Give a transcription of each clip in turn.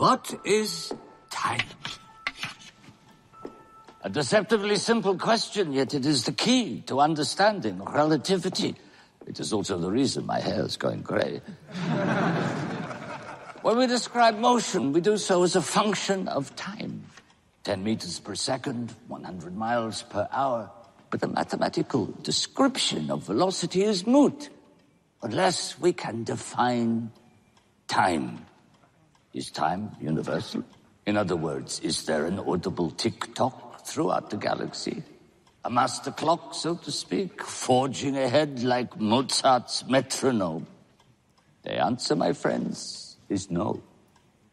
What is time? A deceptively simple question, yet it is the key to understanding relativity. It is also the reason my hair is going grey. when we describe motion, we do so as a function of time 10 meters per second, 100 miles per hour. But the mathematical description of velocity is moot unless we can define time. Is time universal? In other words, is there an audible tick tock throughout the galaxy? A master clock, so to speak, forging ahead like Mozart's metronome? The answer, my friends, is no.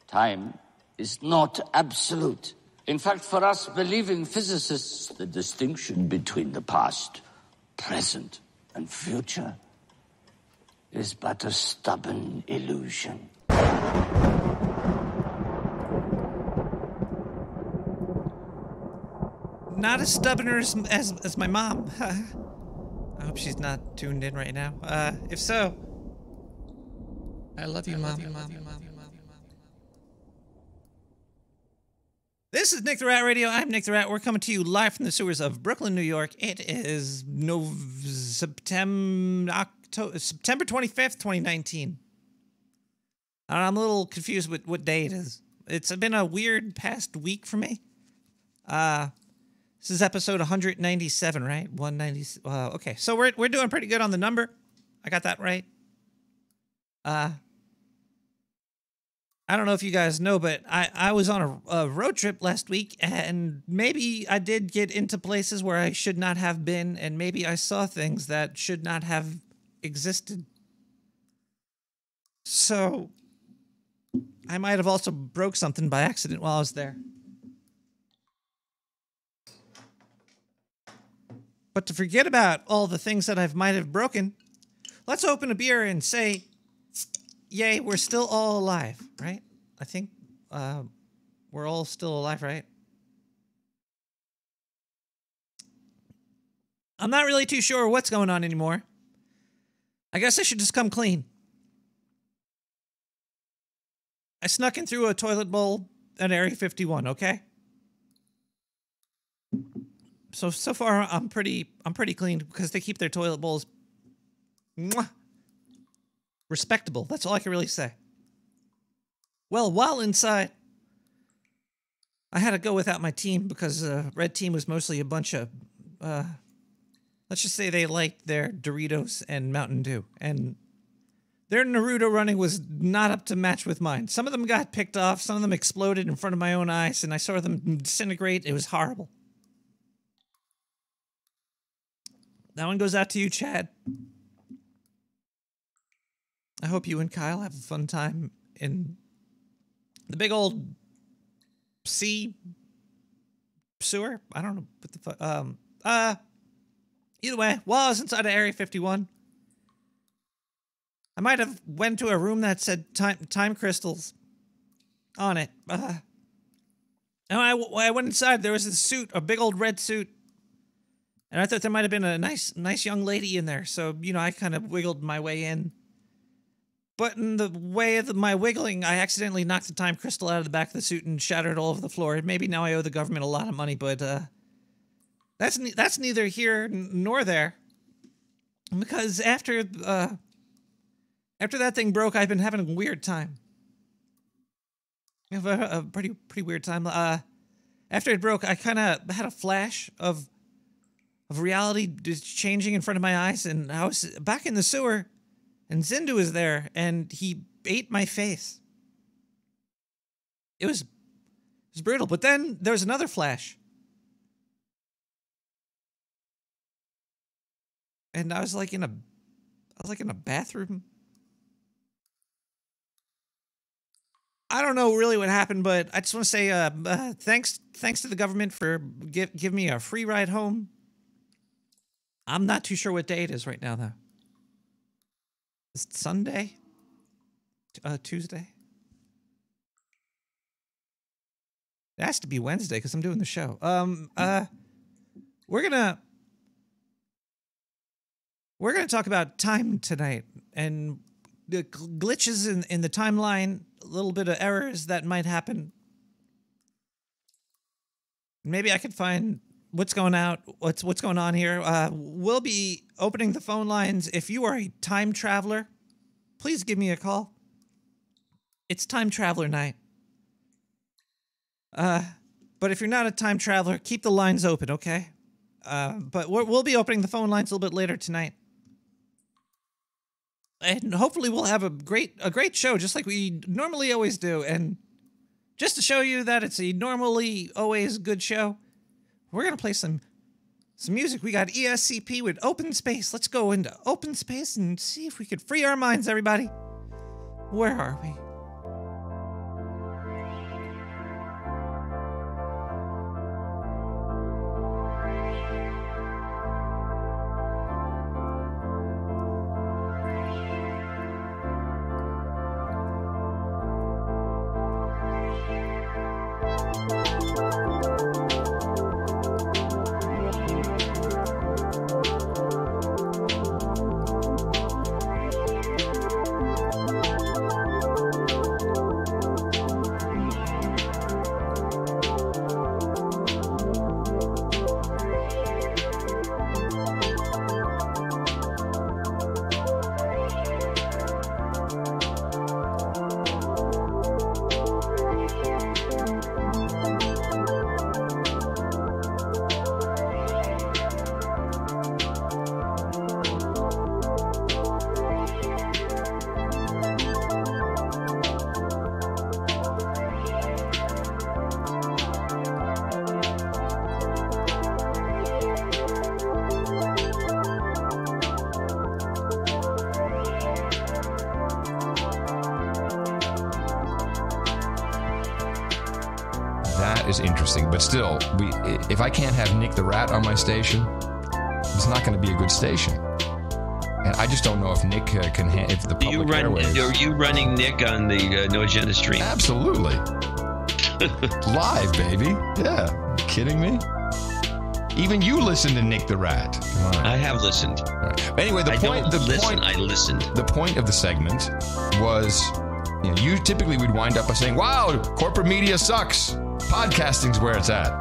Time is not absolute. In fact, for us believing physicists, the distinction between the past, present, and future is but a stubborn illusion. Not as stubborn as, as, as my mom. I hope she's not tuned in right now. Uh, if so, I love you, I mom. Love you, mom. mom. This is Nick the Rat Radio. I'm Nick the Rat. We're coming to you live from the sewers of Brooklyn, New York. It is no September October, September 25th, 2019. I'm a little confused with what day it is. It's been a weird past week for me. Uh this is episode 197, right? 190. Uh, okay, so we're we're doing pretty good on the number. I got that right. Uh I don't know if you guys know, but I, I was on a, a, road trip last week, and maybe I did get into places where I should not have been, and maybe I saw things that should not have existed. So I might have also broke something by accident while I was there. But to forget about all the things that I might have broken, let's open a beer and say yay, we're still all alive, right? I think uh, we're all still alive, right? I'm not really too sure what's going on anymore. I guess I should just come clean. I snuck in through a toilet bowl at Area 51, okay? So so far I'm pretty I'm pretty clean because they keep their toilet bowls mwah, respectable. That's all I can really say. Well, while inside, I had to go without my team because uh, red team was mostly a bunch of, uh, let's just say they liked their Doritos and Mountain Dew, and their Naruto running was not up to match with mine. Some of them got picked off, some of them exploded in front of my own eyes, and I saw them disintegrate. It was horrible. That one goes out to you, Chad. I hope you and Kyle have a fun time in the big old sea sewer. I don't know what the fuck. Um. Uh. Either way, while I was inside of Area 51, I might have went to a room that said time time crystals on it. Uh. And I, I went inside. There was a suit, a big old red suit, and I thought there might have been a nice, nice young lady in there. So you know, I kind of wiggled my way in. But in the way of the, my wiggling, I accidentally knocked the time crystal out of the back of the suit and shattered all over the floor. Maybe now I owe the government a lot of money, but uh, that's ne- that's neither here nor there. Because after uh, after that thing broke, I've been having a weird time. I have a, a pretty pretty weird time. Uh, after it broke, I kind of had a flash of of reality changing in front of my eyes, and I was back in the sewer and Zindu was there and he ate my face. It was it was brutal. But then there was another flash. And I was like in a I was like in a bathroom. I don't know really what happened, but I just want to say uh, uh, thanks thanks to the government for give give me a free ride home. I'm not too sure what day it is right now though. Is it Sunday? Uh, Tuesday? It has to be Wednesday because I'm doing the show. Um, uh, we're gonna we're gonna talk about time tonight, and the glitches in, in the timeline, a little bit of errors that might happen. Maybe I could find what's going out, what's what's going on here. Uh, we'll be opening the phone lines. If you are a time traveler, please give me a call. It's time traveler night. Uh, but if you're not a time traveler, keep the lines open, okay? Uh, but we're, we'll be opening the phone lines a little bit later tonight, and hopefully we'll have a great a great show, just like we normally always do. And just to show you that it's a normally always good show, we're gonna play some some music. We got ESCP with Open Space. Let's go into Open Space and see if we could free our minds, everybody. Where are we? Station, it's not going to be a good station. And I just don't know if Nick uh, can ha- if the public you run? airwaves. Are you running Nick on the uh, No Agenda stream? Absolutely. Live, baby. Yeah. You kidding me? Even you listen to Nick the Rat. I have listened. Anyway, the I point don't the listen. point I listened. the point of the segment was you know, you typically would wind up by saying, Wow, corporate media sucks. Podcasting's where it's at.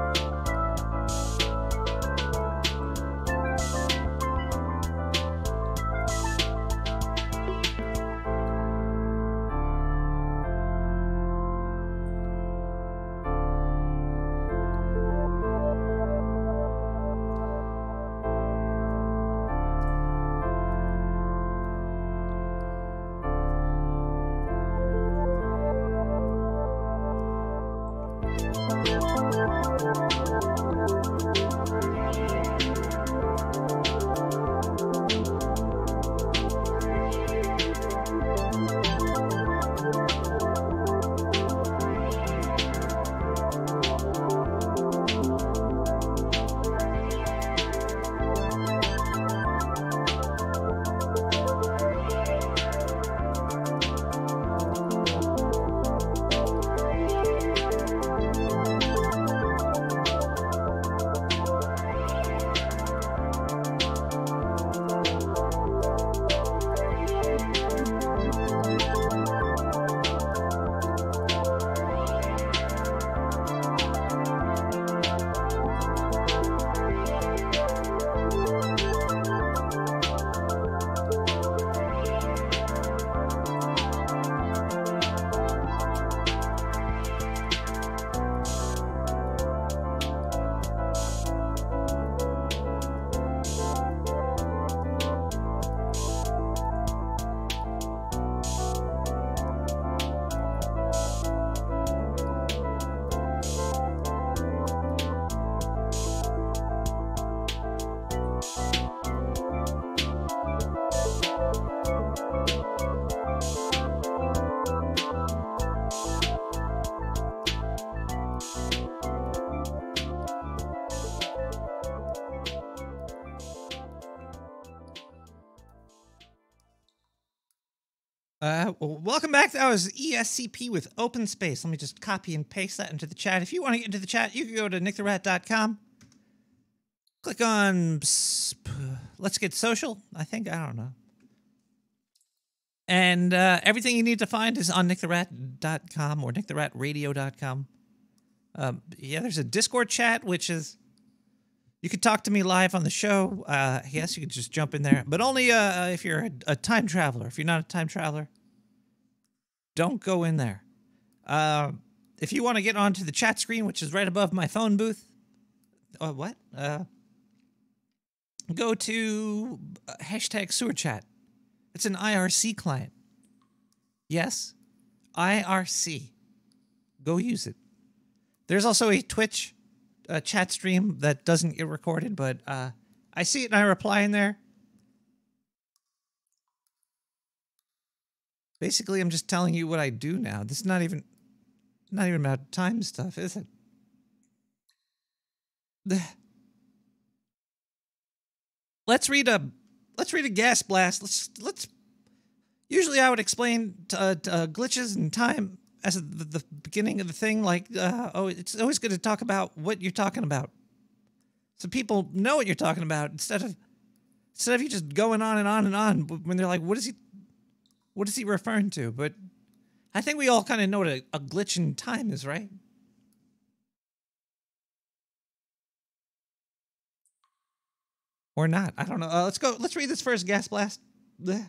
Uh, well, welcome back. That was ESCP with Open Space. Let me just copy and paste that into the chat. If you want to get into the chat, you can go to nicktherat.com. Click on Let's Get Social. I think, I don't know. And uh, everything you need to find is on nicktherat.com or nicktheratradio.com. Um, yeah, there's a Discord chat, which is you could talk to me live on the show. Uh, yes, you could just jump in there, but only uh, if you're a, a time traveler. If you're not a time traveler, don't go in there. Uh, if you want to get onto the chat screen, which is right above my phone booth, uh, what? Uh, go to uh, hashtag sewer chat. It's an IRC client. Yes, IRC. Go use it. There's also a Twitch uh, chat stream that doesn't get recorded, but uh, I see it and I reply in there. Basically, I'm just telling you what I do now. This is not even not even about time stuff, is it? Let's read a let's read a gas blast. Let's let's. Usually, I would explain t- uh, uh, glitches and time as the, the beginning of the thing. Like, uh, oh, it's always good to talk about what you're talking about, so people know what you're talking about instead of instead of you just going on and on and on when they're like, "What is he? What is he referring to?" But I think we all kind of know what a, a glitch in time is, right? Or not. I don't know. Uh, let's go. Let's read this first gas blast. Blech.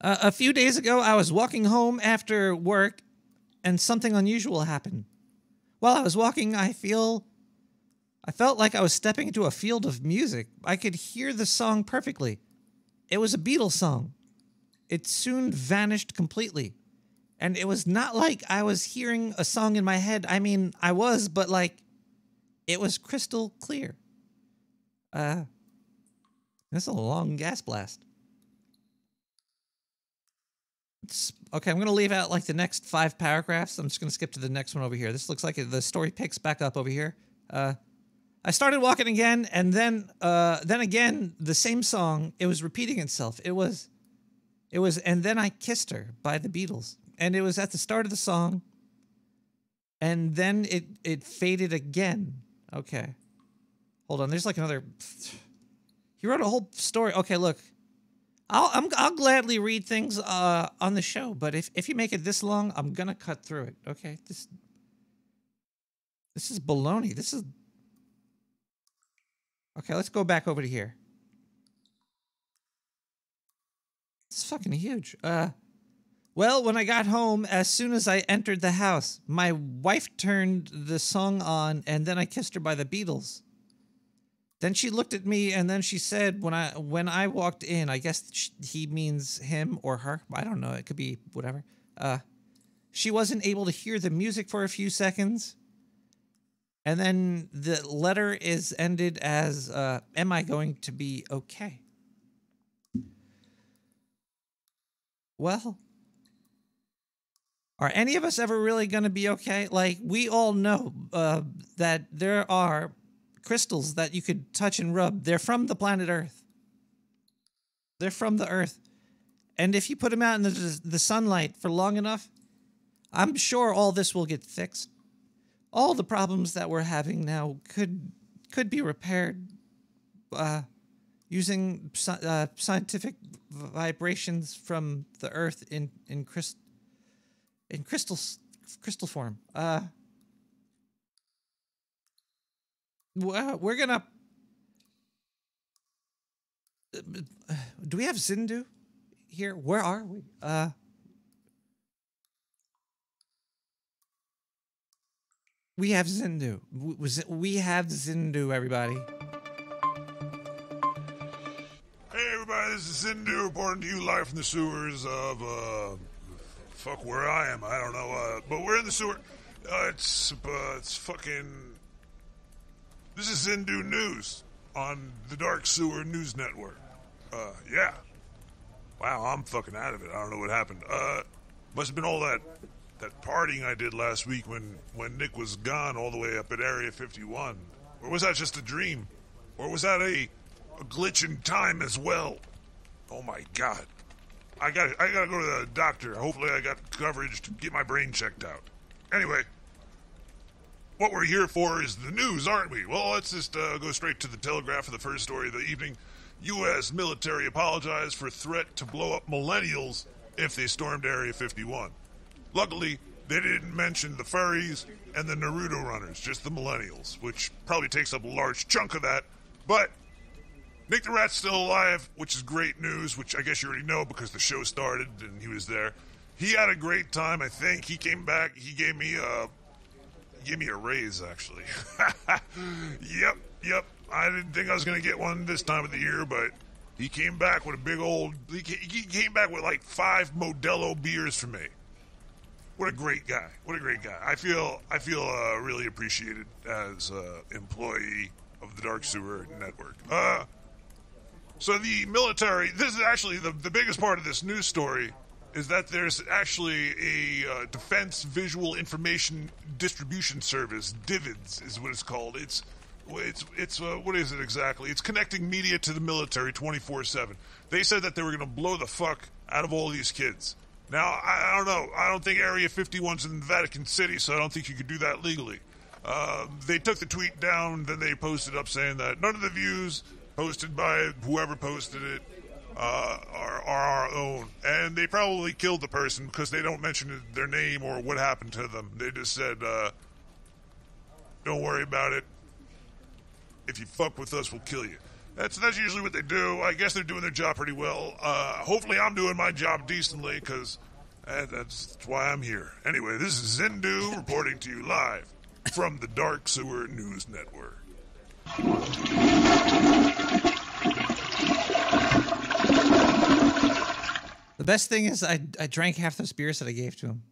Uh, a few days ago, I was walking home after work and something unusual happened. While I was walking, I feel I felt like I was stepping into a field of music. I could hear the song perfectly. It was a Beatles song. It soon vanished completely. And it was not like I was hearing a song in my head. I mean, I was, but like it was crystal clear. Uh that's a long gas blast. It's, okay, I'm going to leave out like the next five paragraphs. I'm just going to skip to the next one over here. This looks like the story picks back up over here. Uh, I started walking again, and then, uh, then again, the same song. It was repeating itself. It was, it was, and then I kissed her by the Beatles, and it was at the start of the song, and then it it faded again. Okay, hold on. There's like another. He wrote a whole story. Okay, look. I'll I'm, I'll gladly read things uh, on the show, but if, if you make it this long, I'm gonna cut through it. Okay, this this is baloney. This is okay. Let's go back over to here. It's fucking huge. Uh, well, when I got home, as soon as I entered the house, my wife turned the song on, and then I kissed her by the Beatles. Then she looked at me and then she said when I when I walked in, I guess sh he means him or her. I don't know. It could be whatever. Uh she wasn't able to hear the music for a few seconds. And then the letter is ended as uh am I going to be okay? Well, are any of us ever really going to be okay? Like we all know uh, that there are crystals that you could touch and rub. They're from the planet Earth. They're from the Earth. And if you put them out in the, the sunlight for long enough, I'm sure all this will get fixed. All the problems that we're having now could could be repaired uh, using uh, scientific vibrations from the Earth in in, crystal in crystal crystal form. Uh, we're gonna. Do we have Zindu here? Where are we? Uh. We have Zindu. We have Zindu, everybody. Hey, everybody, this is Zindu reporting to you live from the sewers of, uh, fuck where I am. I don't know, uh, but we're in the sewer. Uh, it's, uh, it's fucking this is Zindu News on the Dark Sewer News Network. Uh, yeah. Wow, I'm fucking out of it. I don't know what happened. Uh, must have been all that that partying I did last week when when Nick was gone all the way up at Area 51. Or was that just a dream? Or was that a, a glitch in time as well? Oh my god. I got I got to go to the doctor. Hopefully I got coverage to get my brain checked out. Anyway, what we're here for is the news, aren't we? Well, let's just uh, go straight to the Telegraph for the first story of the evening. U.S. military apologized for threat to blow up millennials if they stormed Area 51. Luckily, they didn't mention the furries and the Naruto runners, just the millennials, which probably takes up a large chunk of that. But Nick the Rat's still alive, which is great news, which I guess you already know because the show started and he was there. He had a great time, I think. He came back, he gave me a he gave me a raise actually. yep, yep. I didn't think I was going to get one this time of the year, but he came back with a big old he came back with like 5 Modelo beers for me. What a great guy! What a great guy! I feel I feel uh, really appreciated as uh, employee of the Dark Sewer Network. Uh, so the military. This is actually the the biggest part of this news story is that there's actually a uh, Defense Visual Information Distribution Service. DVIDS is what it's called. It's it's it's uh, what is it exactly? It's connecting media to the military 24/7. They said that they were going to blow the fuck out of all these kids. Now I, I don't know. I don't think Area 51's in Vatican City, so I don't think you could do that legally. Uh, they took the tweet down, then they posted up saying that none of the views posted by whoever posted it uh, are, are our own. And they probably killed the person because they don't mention their name or what happened to them. They just said, uh, don't worry about it. If you fuck with us, we'll kill you. That's that's usually what they do. I guess they're doing their job pretty well. Uh, hopefully, I'm doing my job decently because that's, that's why I'm here. Anyway, this is Zindu reporting to you live from the Dark Sewer News Network. The best thing is I I drank half those beers that I gave to him.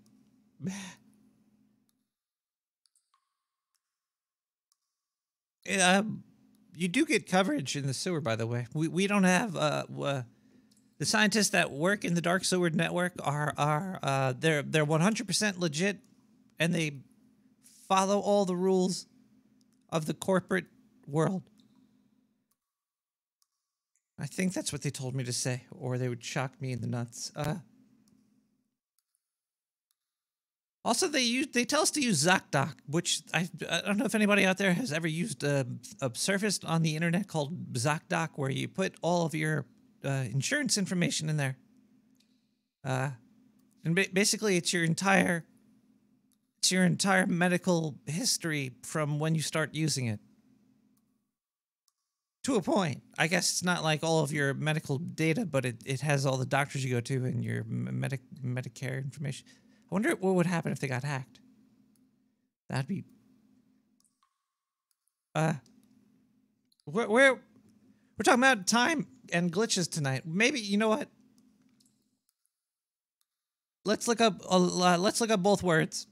um, you do get coverage in the sewer, by the way. We we don't have uh, uh the scientists that work in the dark sewer network are are uh they're they're one hundred percent legit, and they follow all the rules of the corporate world. I think that's what they told me to say, or they would shock me in the nuts. Uh, also, they use they tell us to use ZocDoc, which I, I don't know if anybody out there has ever used a, a service on the internet called ZocDoc, where you put all of your uh, insurance information in there. Uh, and ba- basically, it's your entire it's your entire medical history from when you start using it to a point. I guess it's not like all of your medical data, but it, it has all the doctors you go to and your medic Medicare information. I wonder what would happen if they got hacked. That'd be. Uh, we're we're, we're talking about time and glitches tonight. Maybe you know what? Let's look up uh, let's look up both words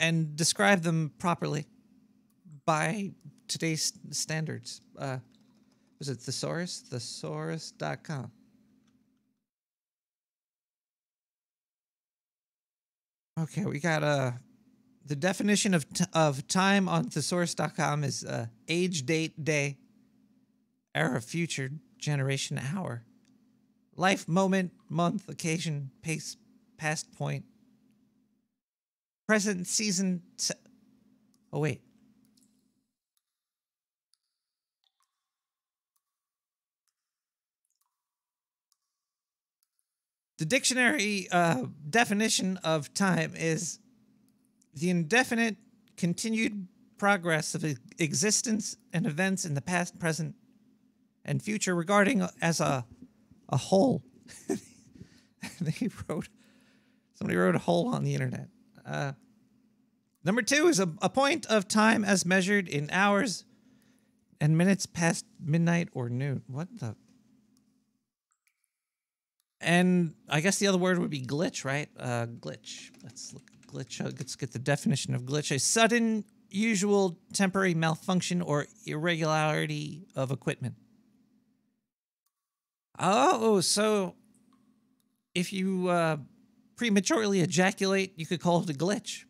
and describe them properly by today's standards. Uh, was it thesaurus? Thesaurus.com. Okay, we got uh, the definition of of time on thesaurus.com is uh, age, date, day, era, future, generation, hour, life, moment, month, occasion, pace, past point, present, season. Se- oh wait, The dictionary uh, definition of time is the indefinite continued progress of existence and events in the past, present, and future regarding as a a whole. they wrote somebody wrote a whole on the internet. Uh, number two is a, a point of time as measured in hours and minutes past midnight or noon. What the? And I guess the other word would be glitch, right? Uh, glitch. Let's look glitch. uh, Let's get the definition of glitch: a sudden, usual, temporary malfunction or irregularity of equipment. Oh, so if you uh, prematurely ejaculate, you could call it a glitch.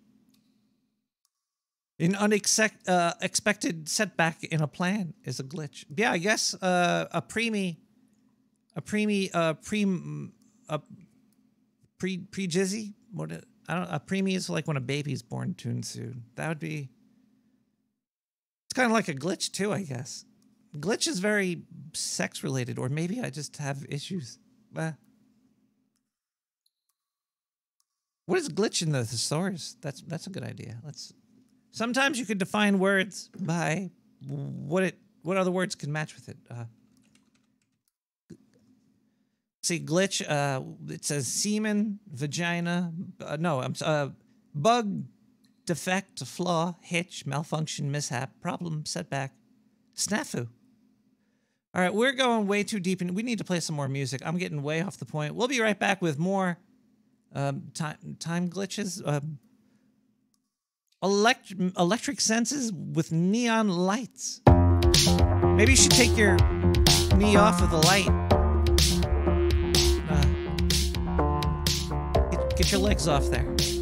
An unexpected uh, setback in a plan is a glitch. Yeah, I guess uh, a preemie a preemie, uh, pre, a pre, pre jizzy. What I don't. A preemie is like when a baby's born too soon. That would be. It's kind of like a glitch too, I guess. glitch is very sex related, or maybe I just have issues. Uh, what is glitch in the thesaurus? That's that's a good idea. Let's. Sometimes you could define words by what it what other words can match with it. Uh, see, glitch. Uh, it says semen, vagina. Uh, no, I'm uh, bug, defect, flaw, hitch, malfunction, mishap, problem, setback, snafu. All right, we're going way too deep, and we need to play some more music. I'm getting way off the point. We'll be right back with more um, time time glitches. Um, elect- electric senses with neon lights. Maybe you should take your knee off of the light. Get, your legs off there.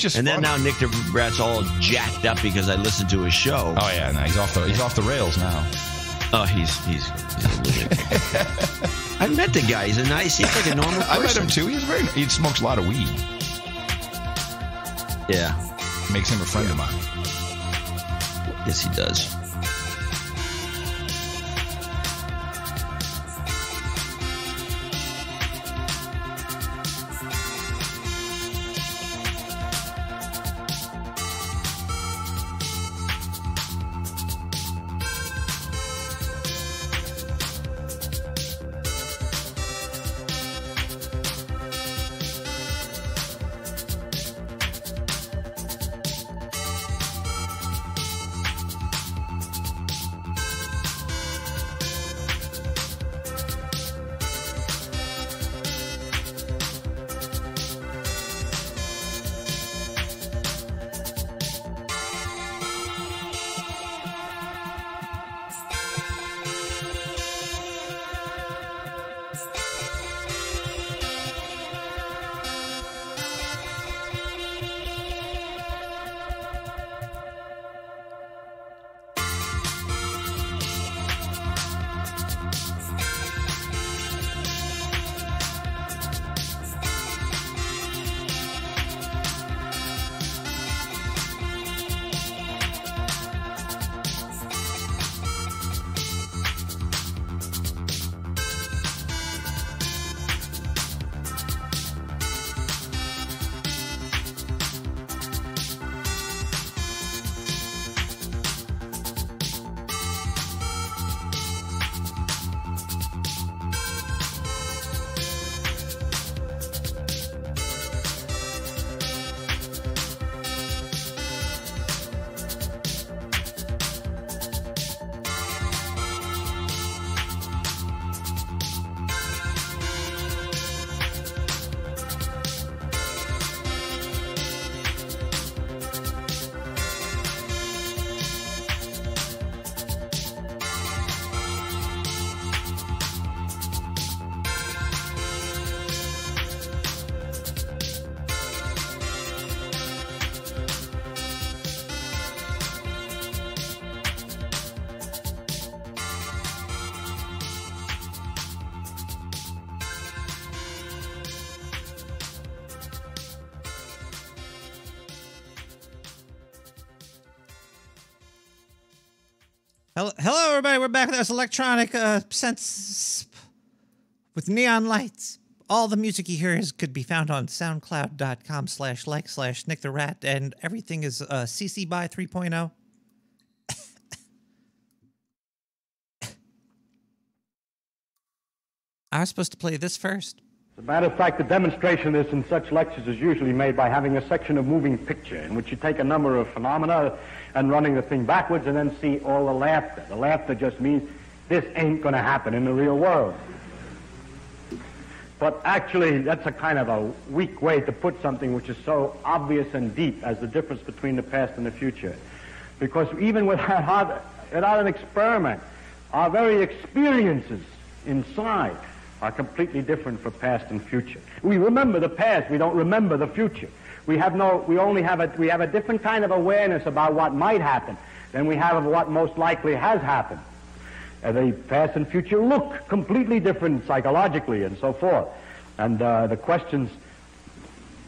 Was just And then now Nick the Rat's all jacked up because I listened to his show. Oh yeah, no, he's off the he's off the rails now. Oh, he's he's, he's a. I met the guy. He's a nice. He's like a normal person. I met him too. He's very he smokes a lot of weed. Yeah. Makes him a friend of mine. Yes, he does. Everybody. We're back with this electronic uh, sense with neon lights. All the music you hear is, could be found on soundcloud.com slash like slash Nick the Rat, and everything is uh, CC by 3.0. I was supposed to play this first. As a matter of fact, the demonstration of this in such lectures is usually made by having a section of moving picture in which you take a number of phenomena and running the thing backwards and then see all the laughter. The laughter just means this ain't going to happen in the real world. But actually, that's a kind of a weak way to put something which is so obvious and deep as the difference between the past and the future. Because even without, without an experiment, our very experiences inside are completely different for past and future. We remember the past, we don't remember the future. We have no, we only have a, we have a different kind of awareness about what might happen than we have of what most likely has happened. Uh, the past and future look completely different psychologically and so forth. And uh, the questions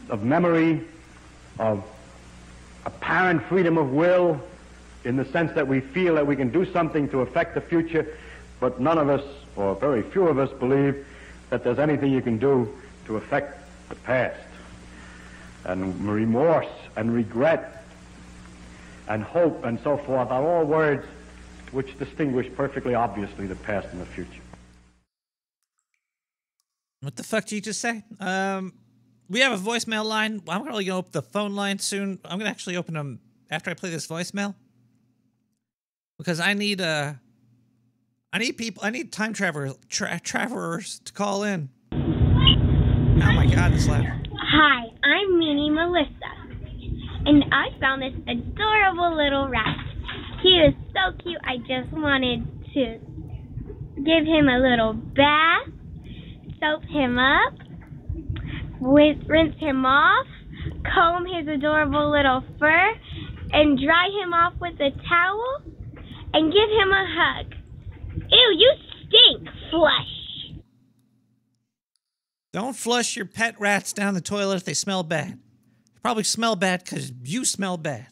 of memory, of apparent freedom of will, in the sense that we feel that we can do something to affect the future, but none of us, or very few of us, believe that there's anything you can do to affect the past. And remorse and regret and hope and so forth are all words which distinguish perfectly obviously the past and the future. What the fuck did you just say? Um, we have a voicemail line. I'm going to open the phone line soon. I'm going to actually open them after I play this voicemail because I need uh, I need people. I need time travelers tra- travelers to call in. Oh my god, this loud. Hi, I'm Meanie Melissa, and I found this adorable little rat. He is so cute. I just wanted to give him a little bath, soap him up, rinse him off, comb his adorable little fur, and dry him off with a towel, and give him a hug. Ew, you stink, flush. Don't flush your pet rats down the toilet if they smell bad. They probably smell bad because you smell bad.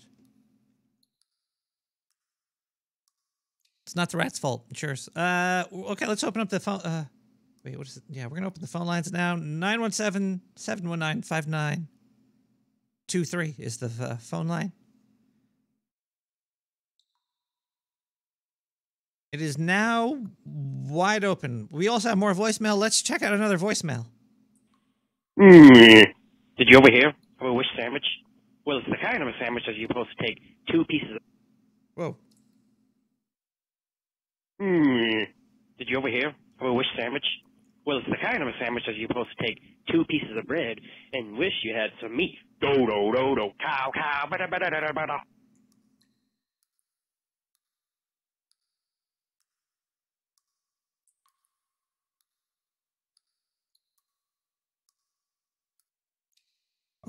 It's not the rat's fault. Sure. Uh, okay, let's open up the phone. Uh, wait, what is it? Yeah, we're gonna open the phone lines now. 917-719-5923 is the uh, phone line. It is now wide open. We also have more voicemail. Let's check out another voicemail. Hmm. Did you overhear of a wish sandwich? Well, it's the kind of a sandwich that you're supposed to take two pieces of. Whoa. Hmm. Did you overhear of a wish sandwich? Well, it's the kind of a sandwich that you're supposed to take two pieces of bread and wish you had some meat. Do do do do cow cow ba da ba da da da ba da.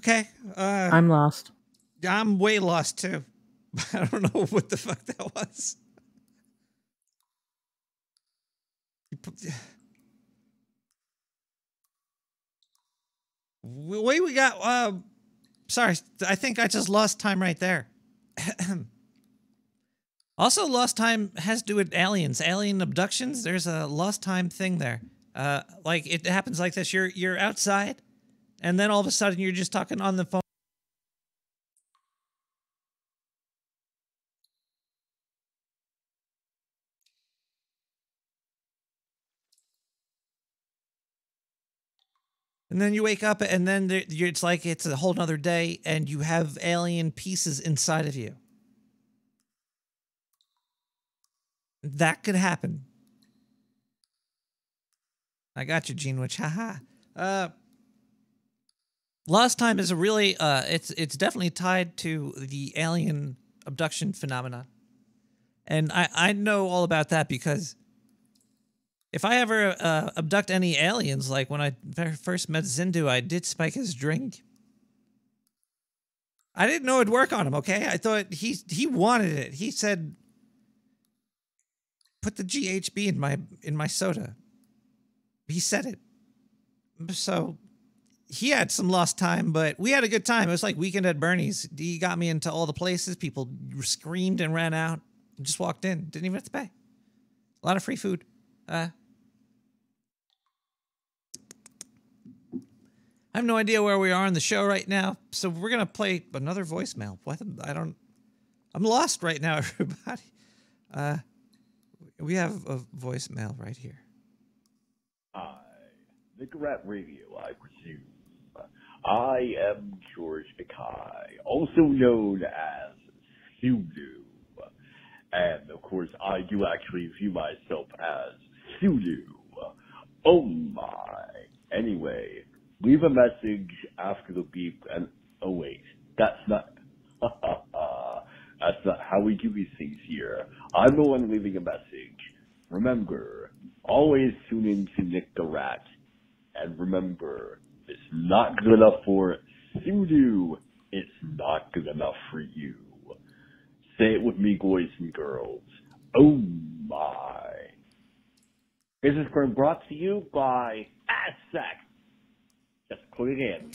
Okay. Uh, I'm lost. I'm way lost too. I don't know what the fuck that was. Wait, we got. Uh, sorry, I think I just lost time right there. also, lost time has to do with aliens, alien abductions. There's a lost time thing there. Uh, like it happens like this: you're you're outside, and then all of a sudden you're just talking on the phone. And then you wake up, and then there, it's like it's a whole nother day, and you have alien pieces inside of you. That could happen. I got you, Gene Witch. Haha. Uh, Lost Time is a really uh, it's it's definitely tied to the alien abduction phenomenon, and I I know all about that because if I ever uh, abduct any aliens, like when I first met Zindu, I did spike his drink. I didn't know it'd work on him. Okay, I thought he he wanted it. He said, "Put the GHB in my in my soda." He said it. So he had some lost time, but we had a good time. It was like weekend at Bernie's. He got me into all the places. People screamed and ran out. Just walked in. Didn't even have to pay. A lot of free food. Uh, I have no idea where we are in the show right now, so we're gonna play another voicemail. What? I don't. I'm lost right now, everybody. Uh, we have a voicemail right here. Hi, Nick the Rat Radio, I presume. I am George Takei, also known as Sulu. And of course, I do actually view myself as Sulu. Oh my. Anyway, leave a message after the beep and, oh wait, that's not, that's not how we do these things here. I'm the one leaving a message. Remember, always tune in to Nick the Rat. And remember, it's not good enough for Sulu. It's not good enough for you. Say it with me, boys and girls. Oh my. This is been brought to you by Aztec. Just it in.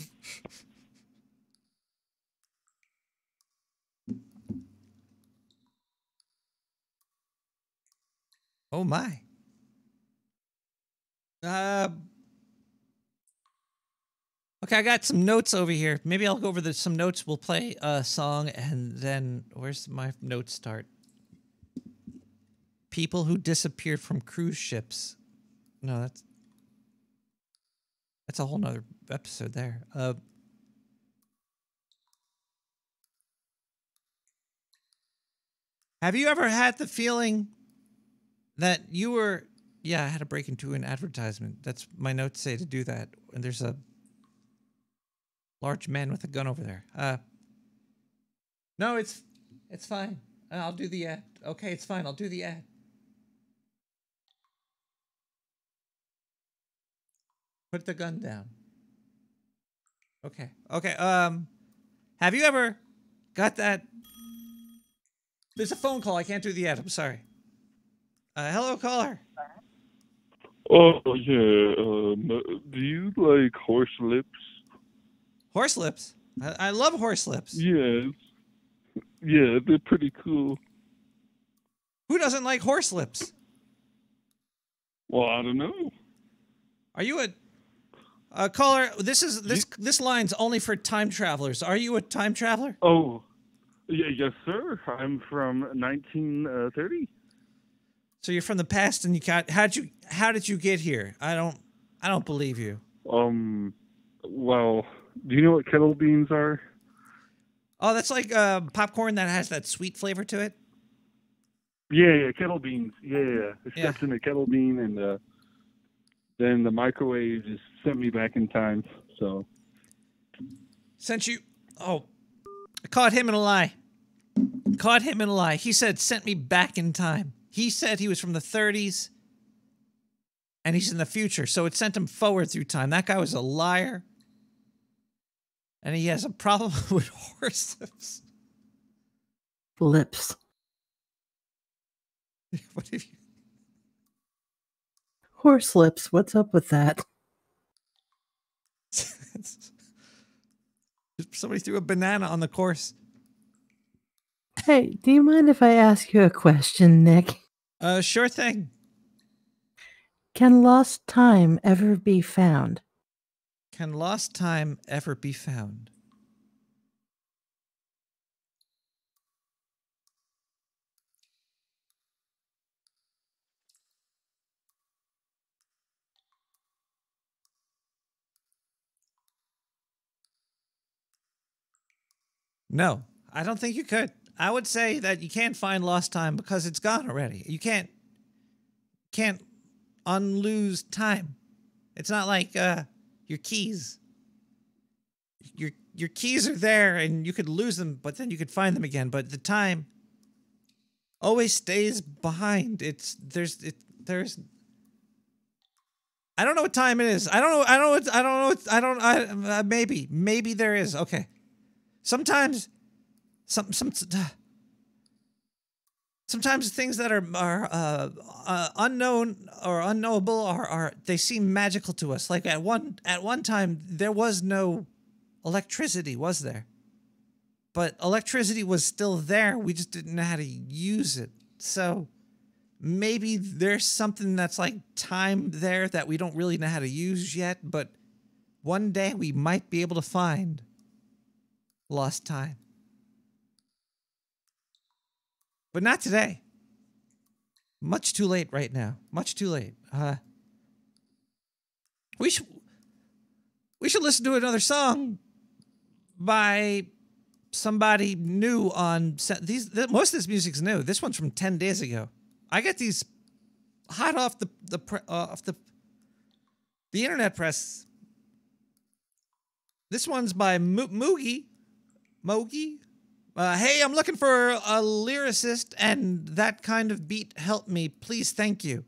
Oh my. Uh. Okay, I got some notes over here. Maybe I'll go over the, some notes. We'll play a song and then where's my notes start? People who disappeared from cruise ships. No, that's that's a whole nother episode there. Uh, have you ever had the feeling that you were yeah i had to break into an advertisement that's my notes say to do that and there's a large man with a gun over there. Uh no it's it's fine. I'll do the ad. Okay it's fine. I'll do the ad. Put the gun down. Okay okay um have you ever got that? There's a phone call. I can't do the ad. I'm sorry. Uh, hello, caller. Oh yeah. Um, do you like horse lips? Horse lips. I, I love horse lips. Yes. Yeah, they're pretty cool. Who doesn't like horse lips? Well, I don't know. Are you a uh, caller? This is this this line's only for time travelers. Are you a time traveler? Oh, yeah, yes, sir. I'm from 1930. So you're from the past, and you got how'd you how did you get here? I don't I don't believe you. Um, well, do you know what kettle beans are? Oh, that's like uh, popcorn that has that sweet flavor to it. Yeah, yeah, kettle beans. Yeah, yeah. It's Yeah. stuffed in a kettle bean, and uh, then the microwave just sent me back in time. So Sent you. Oh, I caught him in a lie. Caught him in a lie. He said sent me back in time. He said he was from the 30s and he's in the future. So it sent him forward through time. That guy was a liar. And he has a problem with horse lips. Lips. What have you? Horse lips. What's up with that? Somebody threw a banana on the course. Hey, do you mind if I ask you a question, Nick? Uh, sure thing. Can lost time ever be found? Can lost time ever be found? No, I don't think you could. I would say that you can't find lost time because it's gone already. You can't can't unlose time. It's not like uh your keys. Your your keys are there and you could lose them, but then you could find them again. But the time always stays behind. It's there's it there's I don't know what time it is. I don't know. I don't know. I don't know. I don't. I uh, maybe maybe there is. Okay. Sometimes, some some. Sometimes things that are are uh, uh, unknown or unknowable are are they seem magical to us. Like at one at one time there was no electricity, was there? But electricity was still there. We just didn't know how to use it. So maybe there's something that's like time there that we don't really know how to use yet, but one day we might be able to find lost time. But not today. Much too late right now. Much too late. Uh we should we should listen to another song by somebody new on. These th- most of this music's new. This one's from ten days ago. I get these hot off the the uh, off the the internet press. This one's by Mo- Moogie. Uh, hey, I'm looking for a lyricist and that kind of beat. Help me, please. Thank you.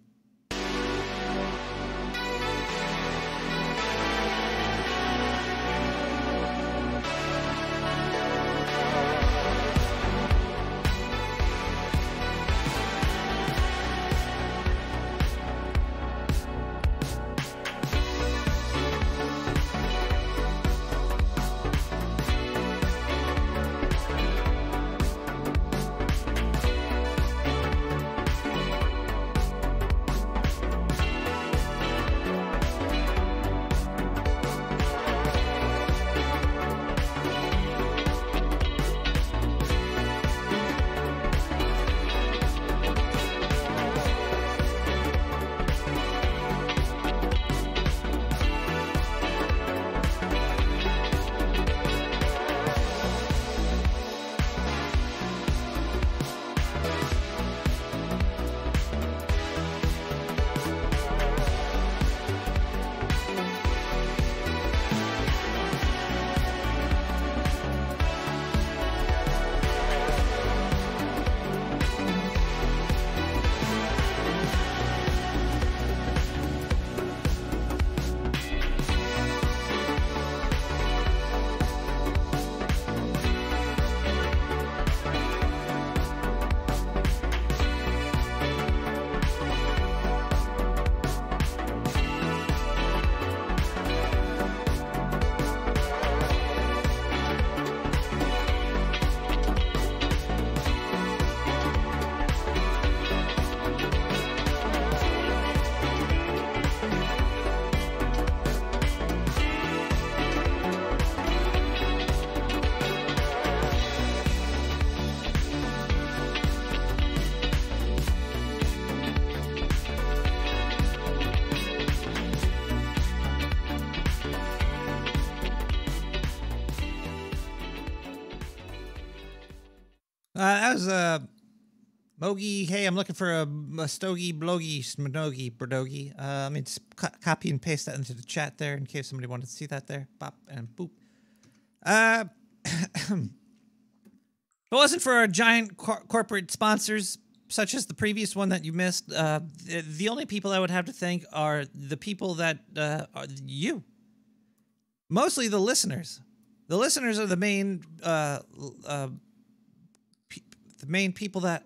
That uh, Mogi. Hey, I'm looking for a, a stogie, blogi, smogi, brodogi. Uh, I mean, just co- copy and paste that into the chat there in case somebody wanted to see that there. Bop and boop. Uh, if it wasn't for our giant cor- corporate sponsors, such as the previous one that you missed, uh, the, the only people I would have to thank are the people that uh, are you. Mostly the listeners. The listeners are the main, uh, uh, the main people that.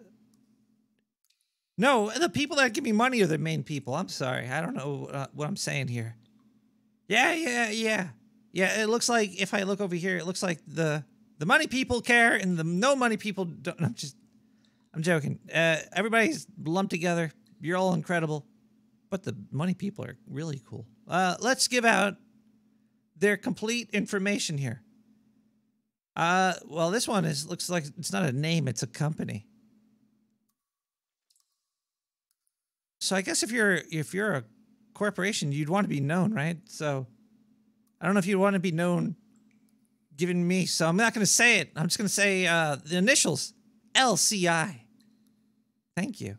No, the people that give me money are the main people. I'm sorry, I don't know uh, what I'm saying here. Yeah, yeah, yeah, yeah. It looks like if I look over here, it looks like the the money people care and the no money people don't. I'm just, I'm joking. Uh, everybody's lumped together. You're all incredible, but the money people are really cool. Uh, let's give out their complete information here. Uh, well, this one is looks like it's not a name; it's a company. So I guess if you're if you're a corporation, you'd want to be known, right? So I don't know if you'd want to be known giving me. So I'm not going to say it. I'm just going to say uh, the initials LCI. Thank you.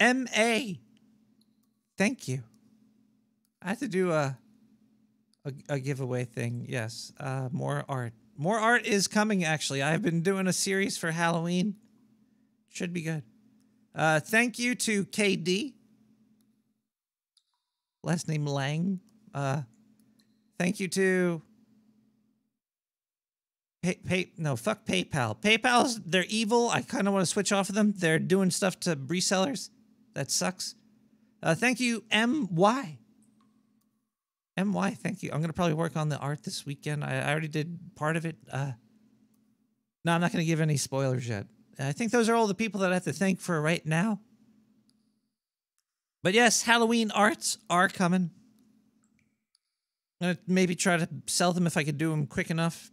MA. Thank you. I have to do a a, a giveaway thing. Yes. Uh, more art. More art is coming. Actually, I've been doing a series for Halloween. Should be good. Uh, thank you to KD. Last name Lang. Uh, thank you to. Pay, pay, no, fuck PayPal. PayPal's, they're evil. I kind of want to switch off of them. They're doing stuff to resellers. That sucks. Uh, thank you, MY. MY, thank you. I'm going to probably work on the art this weekend. I, I already did part of it. Uh, No, I'm not going to give any spoilers yet. I think those are all the people that I have to thank for right now. But yes, Halloween arts are coming. I'm gonna maybe try to sell them if I could do them quick enough.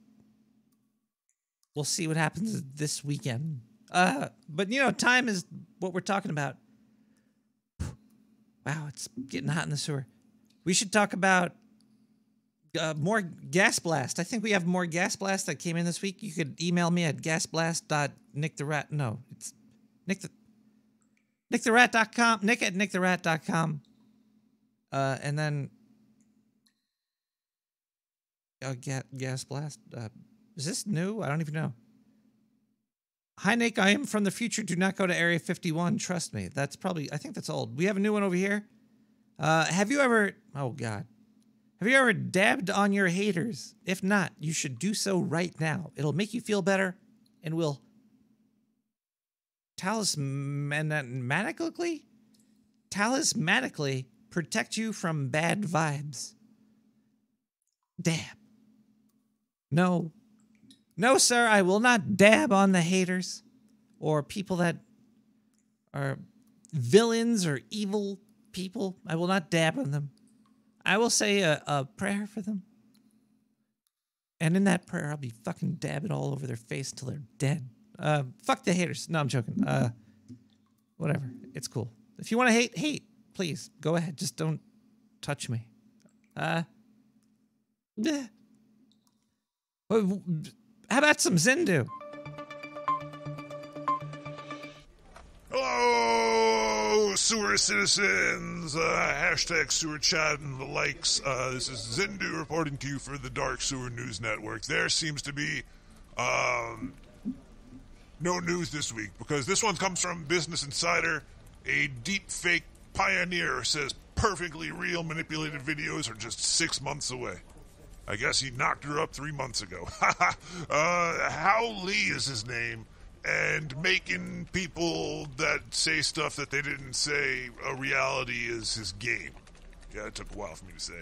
We'll see what happens this weekend. Uh, but you know, time is what we're talking about. Wow, it's getting hot in the sewer. We should talk about uh, more gas blast. I think we have more gas blast that came in this week. You could email me at gasblast.nicktherat. No, it's nick the nicktherat.com. Nick at nicktherat.com. Uh, and then uh, ga- gas blast. Uh, is this new? I don't even know. Hi Nick, I am from the future. Do not go to Area 51. Trust me. That's probably. I think that's old. We have a new one over here. Uh, have you ever? Oh God. Have you ever dabbed on your haters? If not, you should do so right now. It'll make you feel better and will talismanically talismanically protect you from bad vibes. Dab. No. No, sir, I will not dab on the haters or people that are villains or evil people. I will not dab on them. I will say a, a prayer for them. And in that prayer, I'll be fucking dabbing all over their face till they're dead. Uh, fuck the haters. No, I'm joking. Uh, whatever. It's cool. If you want to hate, hate. Please go ahead. Just don't touch me. Uh, yeah. How about some Zindu? Sewer citizens. Uh, hashtag sewer chat and the likes. Uh, this is Zindu reporting to you for the Dark Sewer News Network. There seems to be um, no news this week because this one comes from Business Insider. A deep fake pioneer says perfectly real manipulated videos are just six months away. I guess he knocked her up three months ago. uh, Hal Lee is his name, and making people that say stuff that they didn't say a reality is his game. Yeah, it took a while for me to say.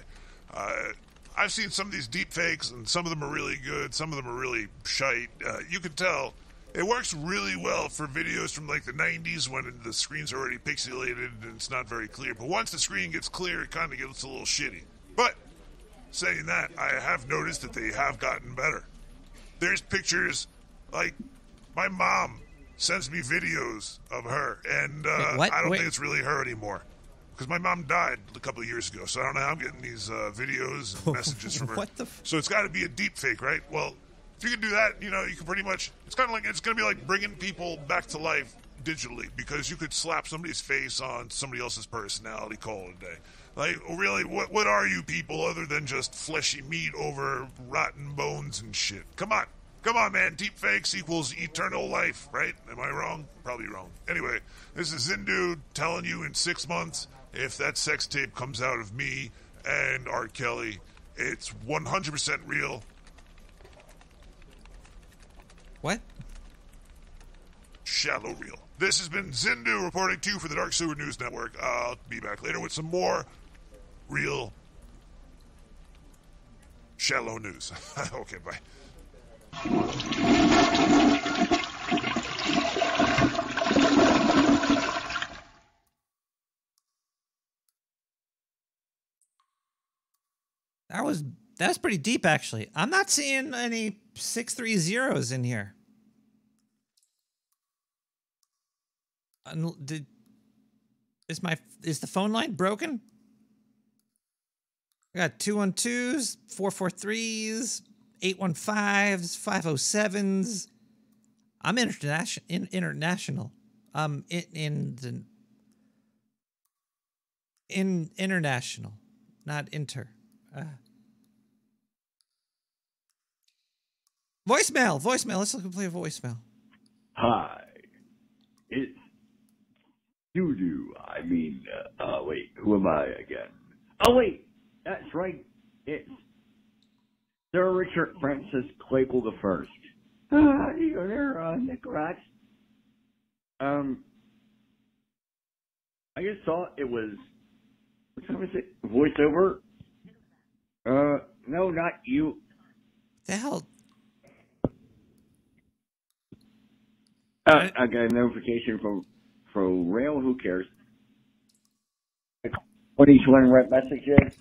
Uh, I've seen some of these deep fakes, and some of them are really good. Some of them are really shite. Uh, you can tell it works really well for videos from like the 90s when the screen's already pixelated and it's not very clear. But once the screen gets clear, it kind of gets a little shitty. But saying that, I have noticed that they have gotten better. There's pictures like my mom sends me videos of her, and uh, Wait. I don't Wait. think it's really her anymore. Because my mom died a couple of years ago, so I don't know how I'm getting these uh, videos and messages from her. What the f- so it's got to be a deep fake, right? Well, if you can do that, you know, you can pretty much. It's kind of like it's going to be like bringing people back to life digitally because you could slap somebody's face on somebody else's personality, call it a day. Like, really, what what are you people other than just fleshy meat over rotten bones and shit? Come on. Come on, man. Deep fakes equals eternal life, right? Am I wrong? Probably wrong. Anyway, this is Zindu telling you in six months if that sex tape comes out of me and R. Kelly, it's 100% real. What? Shallow real. This has been Zindu reporting to you for the Dark Sewer News Network. I'll be back later with some more real shallow news. okay, bye. That was that's pretty deep actually. I'm not seeing any six three zeros in here. Did is my is the phone line broken? I got two one twos, four four threes, eight one fives, five oh sevens. I'm international. In, international. Um, in in the in international, not inter. Uh, voicemail, voicemail. Let's look and play a voicemail. Hi. It's Doodoo. I mean, uh, uh, wait, who am I again? Oh, wait, that's right. It's Sir Richard Francis Claypool the First. Ah, you're there, uh, Nick Rat. Um, I just thought it was, what time is it? Voiceover? Uh, no, not you. The hell? Uh, I got a notification from from Rail. Who cares? What each one read messages?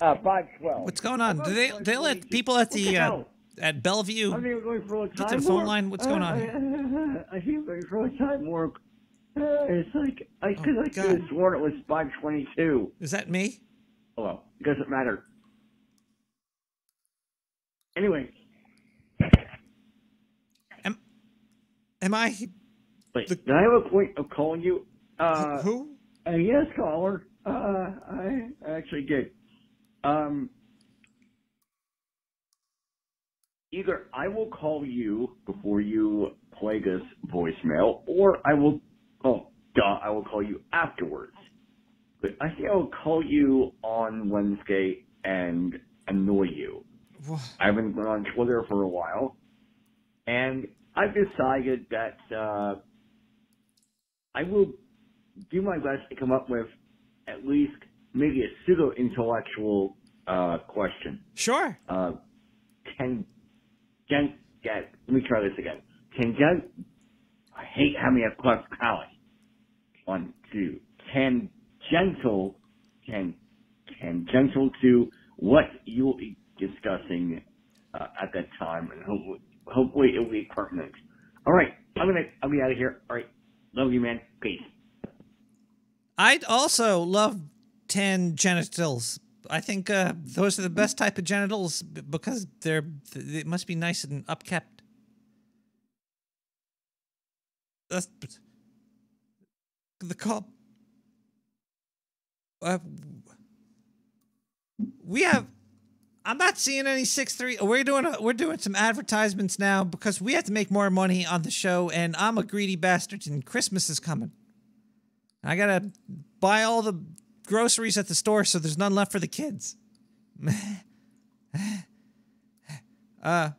Uh, five twelve. What's going on? Do they they let people at the uh, at Bellevue I think we're going for a get the phone line? What's going on? I think we're going for a time warp. Uh, it's like I Oh, could I could have sworn it was five twenty two. Is that me? Hello. it doesn't matter. Anyway, Am am I? wait, did I have a point of calling you? Uh, Who? Uh, yes, caller. Uh, I actually did. Um, either I will call you before you play this voicemail, or I will. Oh, duh! I will call you afterwards. But I think I will call you on Wednesday and annoy you. I haven't been on Twitter for a while, and I've decided that uh, I will do my best to come up with at least maybe a pseudo intellectual uh, question. Sure. Uh, can gen get? Let me try this again. Can gen? I hate having a plus palate. One, two. Can gentle? Can can gentle to what you will be discussing uh, at that time, and hopefully, hopefully it will be pertinent. All right, I'm gonna I'll be out of here. All right, love you, man. Peace. I'd also love tan genitals. I think uh, those are the best type of genitals because they're they must be nice and upkept. That's the cop. Uh, we have. I'm not seeing any six three. We're doing a, we're doing some advertisements now because we have to make more money on the show, and I'm a greedy bastard, and Christmas is coming. I gotta buy all the groceries at the store so there's none left for the kids. uh,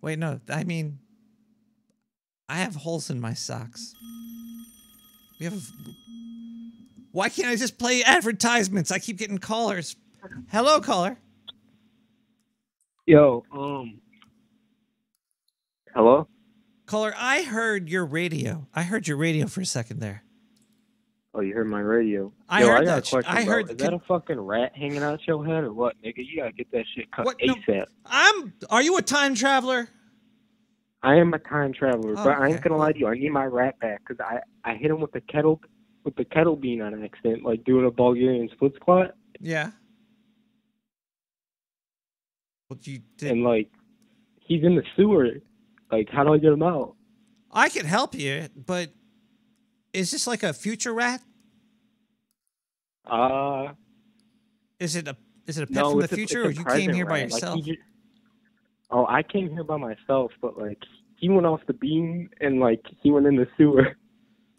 wait, no, I mean, I have holes in my socks. We have. Why can't I just play advertisements? I keep getting callers. Hello, caller. Yo, um, hello. Caller, I heard your radio. I heard your radio for a second there. Oh, you heard my radio. I Yo, heard I got that a sh- question. I bro. heard- Is that a fucking rat hanging out your head or what, nigga? You gotta get that shit cut ASAP. I'm. Are you a time traveler? I am a time traveler, Oh, but I ain't gonna lie to you. I need my rat back because I I hit him with the kettle with the kettle bean on accident, like doing a Bulgarian split squat, Yeah. Well, you did. and like he's in the sewer. Like, how do I get him out? I can help you, but is this like a future rat? Uh, Is it a is it a pet no, from the it's a- future, or you came here by rat. Like, yourself? oh, I came here by myself, but like he went off the beam and like he went in the sewer.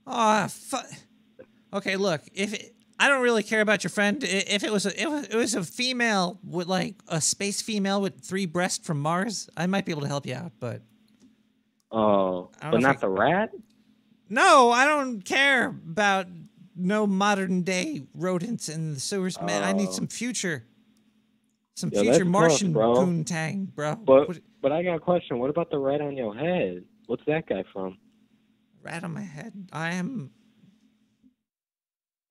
Ah, fu- Okay, look, if it, I don't really care about your friend, if it was a if it was a female with like a space female with three breasts from Mars, I might be able to help you out. But Oh, but not if the rat. No, I don't care about no modern day rodents in the sewers, man. I need Oh. some future, some Yeah, future Martian bro. poontang, bro. But What- but I got a question. What about the rat on your head? What's that guy from? rat on my head. I am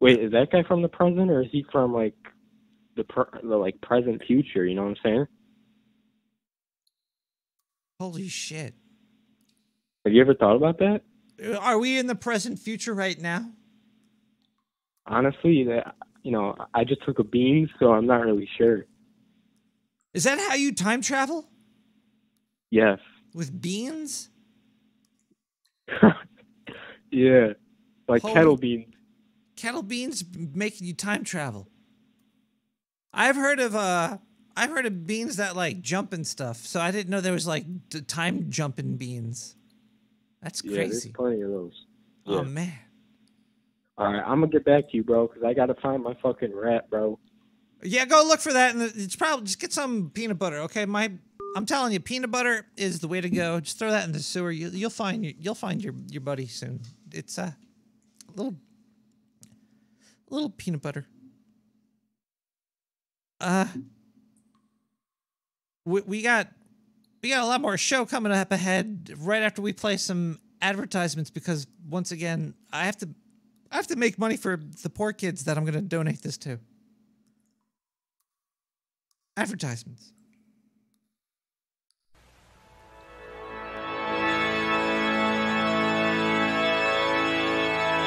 Wait, is that guy from the present or is he from like the pr- the like present future? You know what I'm saying? holy shit. Have you ever thought about that? Are we in the present future right now? Honestly, you know, I just took a bean, so I'm not really sure. Is that how you time travel Yes. with beans? Yeah. Like Holy- kettle beans. Kettle beans making you time travel. I've heard of uh I've heard of beans that like jump and stuff. So I didn't know there was like time jumping beans. That's crazy. Yeah, there's plenty of those. Oh man. All right, I'm gonna get back to you, bro, because I gotta find my fucking rat, bro. Yeah, go look for that, and it's probably just get some peanut butter. Okay, my, I'm telling you, peanut butter is the way to go. Just throw that in the sewer. You, you'll find your, you'll find your your buddy soon. It's uh, a little, little peanut butter. Uh, we we got we got a lot more show coming up ahead right after we play some advertisements because once again, I have to I have to make money for the poor kids that I'm going to donate this to. Advertisements.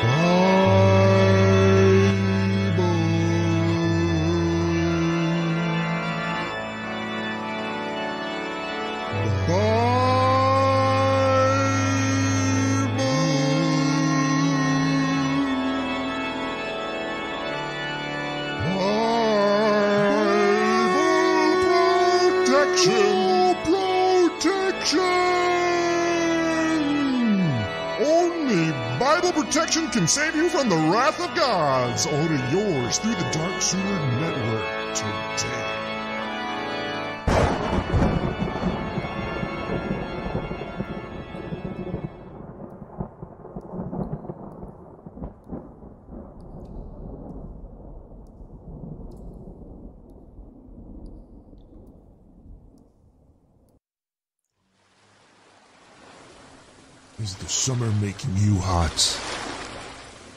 Protection! Protection can save you from the wrath of gods. Order yours through the Dark Sewer Network today. Is the summer making you hot?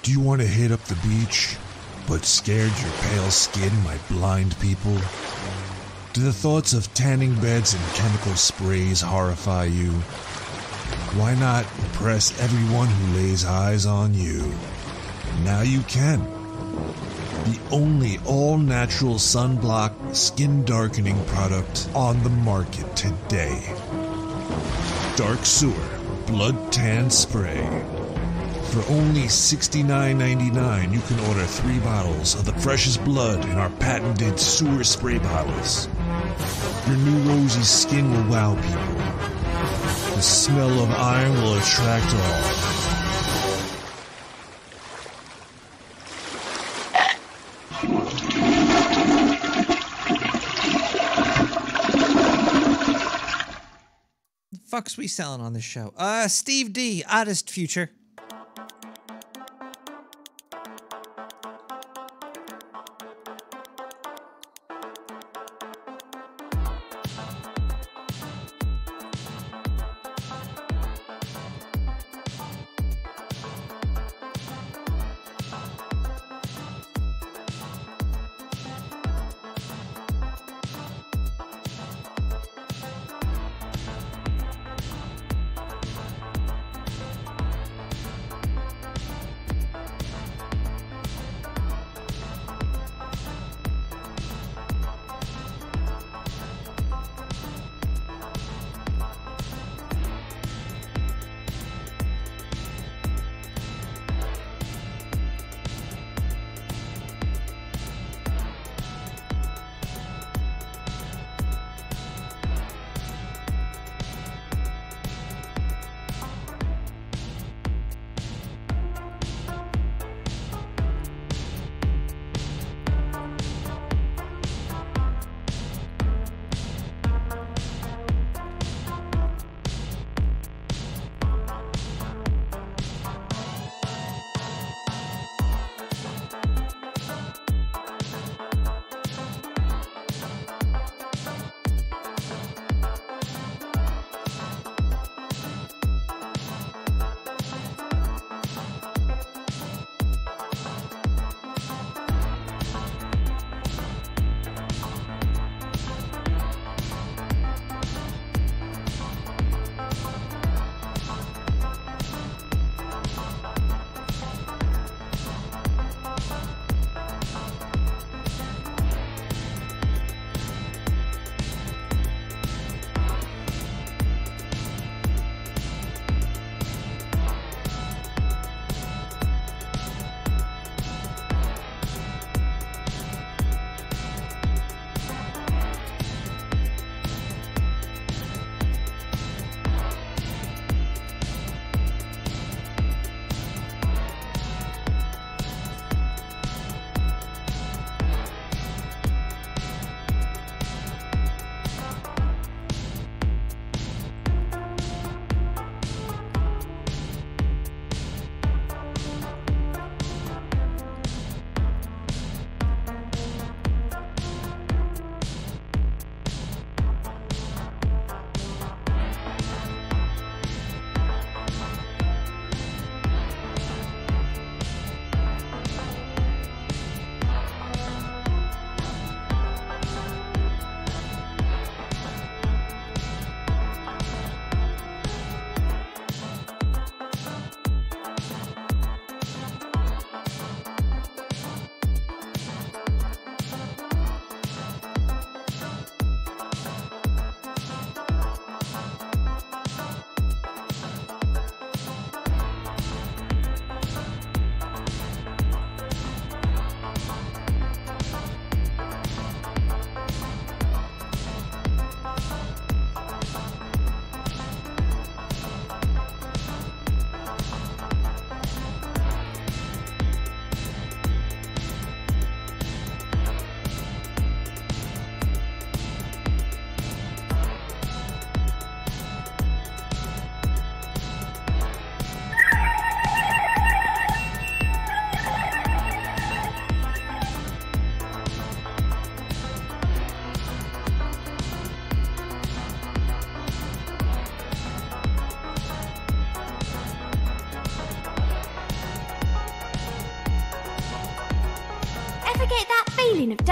Do you want to hit up the beach, but scared your pale skin might blind people? Do the thoughts of tanning beds and chemical sprays horrify you? Why not impress everyone who lays eyes on you? Now you can. The only all natural sunblock skin darkening product on the market today. Dark Sewer Blood Tan Spray. For only $69.99, you can order three bottles of the freshest blood in our patented sewer spray bottles. Your new rosy skin will wow people. The smell of iron will attract all. fuck's we selling on this show? Uh, Steve D, Oddest Future.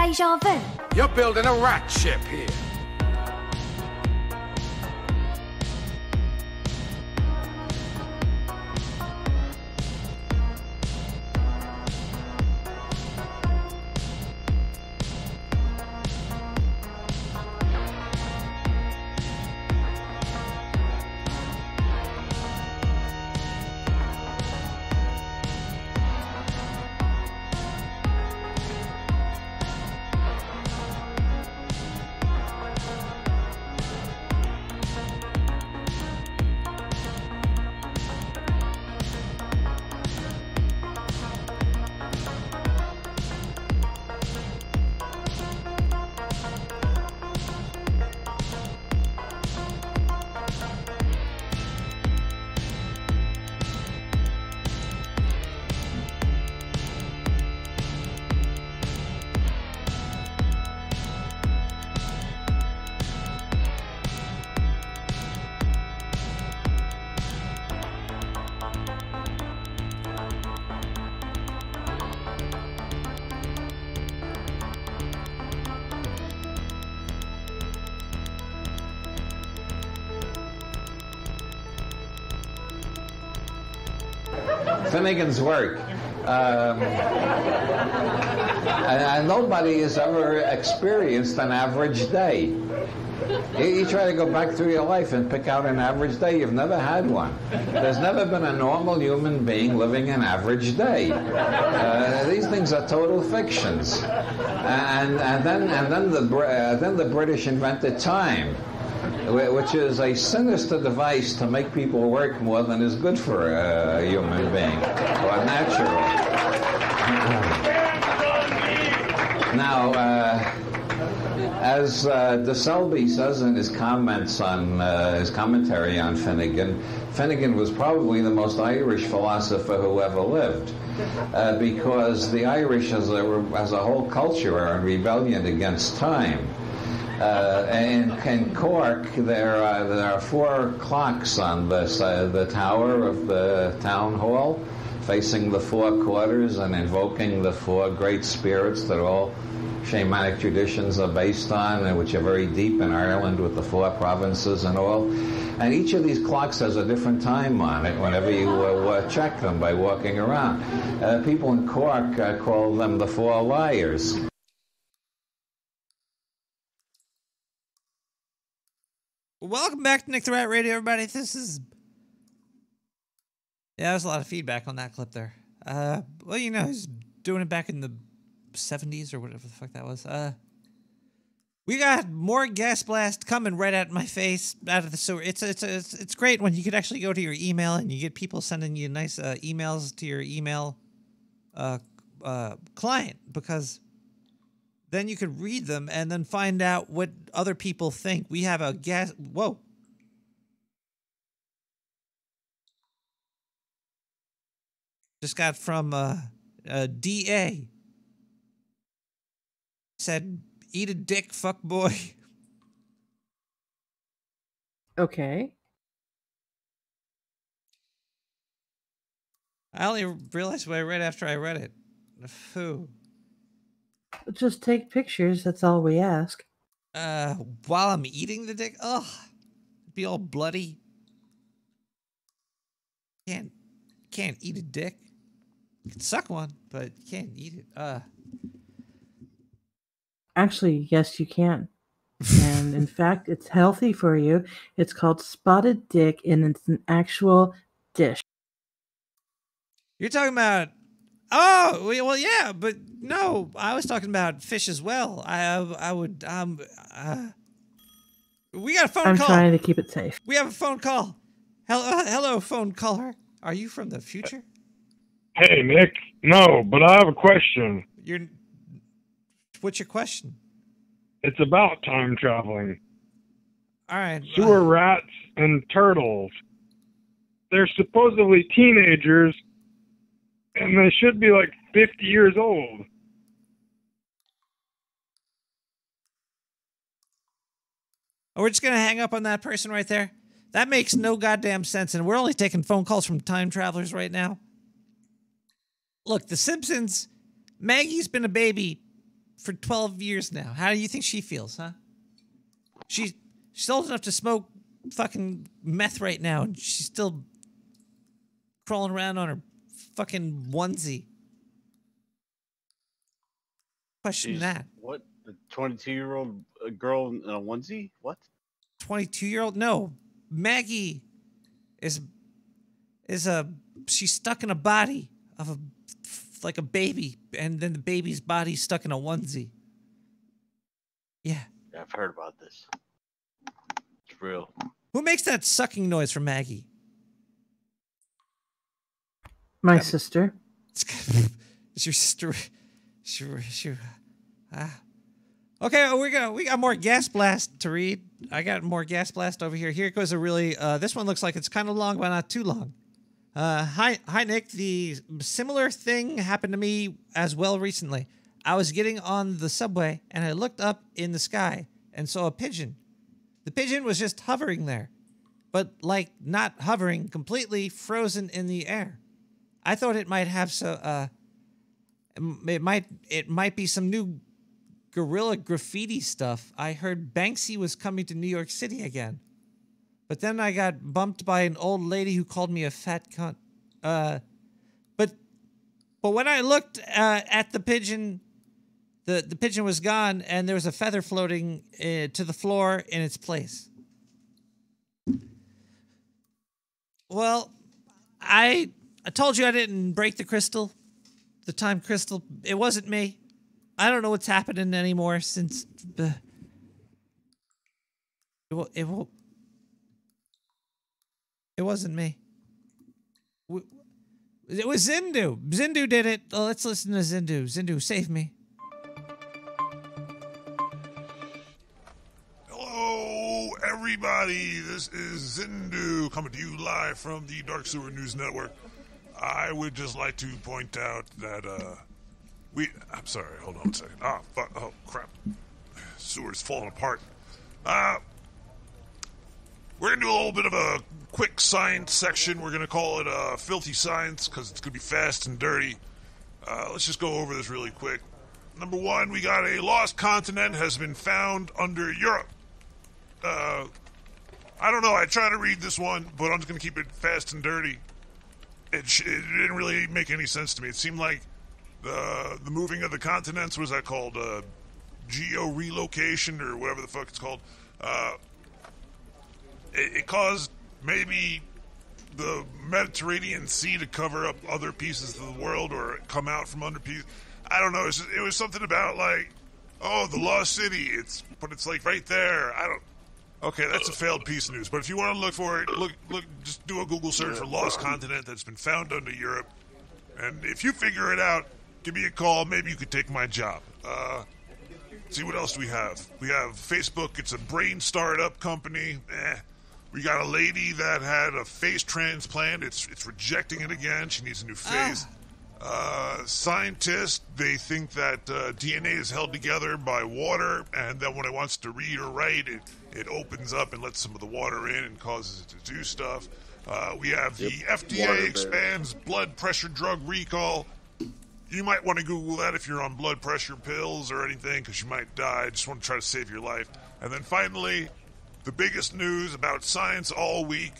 Deja vu. You're building a rat ship here. Finnegan's work. Um, and, and nobody has ever experienced an average day. You, you try to go back through your life and pick out an average day. You've never had one. There's never been a normal human being living an average day. Uh, these things are total fictions. And, and then and then the uh, then the British invented time, which is a sinister device to make people work more than is good for a human being or natural. Now. Uh, as uh, De Selby says in his comments on uh, his commentary on Finnegan, Finnegan was probably the most Irish philosopher who ever lived, uh, because the Irish as a, as a whole culture are in rebellion against time. Uh, in, in Cork, there are, there are four clocks on the, uh, the tower of the town hall, facing the four quarters and invoking the four great spirits that all shamanic traditions are based on, and which are very deep in Ireland with the four provinces and all. And each of these clocks has a different time on it whenever you uh, check them by walking around. Uh, people in Cork uh, call them the four liars. Welcome back to Nick the Rat Radio, everybody. This is. Yeah, there's a lot of feedback on that clip there. Uh, well, you know, he's doing it back in the 70s or whatever the fuck that was. Uh, we got more gas blast coming right at my face out of the sewer. It's it's it's it's great when you could actually go to your email and you get people sending you nice uh, emails to your email uh, uh, client because then you could read them and then find out what other people think. We have a gas. Whoa. Just got from uh, uh, DA. Said, eat a dick, fuck boy. Okay. I only realized what I read after I read it. Who? Just take pictures. That's all we ask. Uh, while I'm eating the dick? Ugh. Be all bloody. Can't, can't eat a dick. You can suck one, but you can't eat it. Uh, Actually, yes, you can. And in fact, it's healthy for you. It's called spotted dick, and it's an actual dish. You're talking about. Oh, well, yeah, but no, I was talking about fish as well. I, I would, um, uh, we got a phone I'm call. trying to keep it safe. We have a phone call. Hello, hello, phone caller. Are you from the future? Hey, Nick. No, but I have a question. You're. What's your question? It's about time traveling. All right. Sewer rats and turtles. They're supposedly teenagers, and they should be like 50 years old. Oh, we're just gonna hang up on that person right there. That makes no goddamn sense, and we're only taking phone calls from time travelers right now. Look, The Simpsons. Maggie's been a baby for 12 years now. How do you think she feels, huh? She, she's old enough to smoke fucking meth right now, and she's still crawling around on her fucking onesie. Question that. What? The 22 year old girl in a onesie? What? 22 year old? No. Maggie is is a she's stuck in a body of a like a baby and then the baby's body's stuck in a onesie. Yeah. Yeah, I've heard about this. It's real. Who makes that sucking noise for Maggie? My sister. It's your sister sure sure ah. Okay, we got we got more gas blast to read. I got more gas blast over here. Here goes a really uh, this one looks like it's kind of long but not too long. Uh, hi hi Nick, the similar thing happened to me as well recently. I was getting on the subway and I looked up in the sky and saw a pigeon. The pigeon was just hovering there, but like not hovering, completely frozen in the air. I thought it might have so uh it might it might be some new guerrilla graffiti stuff. I heard Banksy was coming to New York City again. But then I got bumped by an old lady who called me a fat cunt. Uh but but when I looked uh, at the pigeon the the pigeon was gone and there was a feather floating uh, to the floor in its place. Well, I I told you I didn't break the crystal, the time crystal. It wasn't me. I don't know what's happening anymore since the. It will. It will. It wasn't me. It was Zindu. Zindu did it. Oh, let's listen to Zindu. Zindu, save me. Hello, everybody. This is Zindu coming to you live from the Dark Sewer News Network. I would just like to point out that uh, we. I'm sorry. Hold on one second. Ah, fuck. Oh, crap. Sewer's falling apart. Uh, we're gonna do a little bit of a quick science section. We're gonna call it uh, filthy science because it's gonna be fast and dirty. Uh, let's just go over this really quick. Number one, we got a lost continent has been found under Europe. Uh, I don't know. I try to read this one, but I'm just gonna keep it fast and dirty. It, it didn't really make any sense to me. It seemed like the the moving of the continents was that called uh, geo relocation or whatever the fuck it's called. Uh, it, it caused maybe the Mediterranean Sea to cover up other pieces of the world or come out from under pieces. I don't know. It's just, it was something about like, oh, the lost city. It's but it's like right there. I don't. Okay, that's a failed piece of news. But if you want to look for it, look, look, just do a Google search for lost continent that's been found under Europe, and if you figure it out, give me a call. Maybe you could take my job. Uh, see what else do we have? We have Facebook. It's a brain startup company. Eh. We got a lady that had a face transplant. It's it's rejecting it again. She needs a new face. Uh, scientists they think that uh, DNA is held together by water, and that when it wants to read or write, it it opens up and lets some of the water in and causes it to do stuff. Uh, we have the Yep, FDA water bear. expands blood pressure drug recall. You might want to Google that if you're on blood pressure pills or anything, because you might die. Just want to try to save your life. And then finally, the biggest news about science all week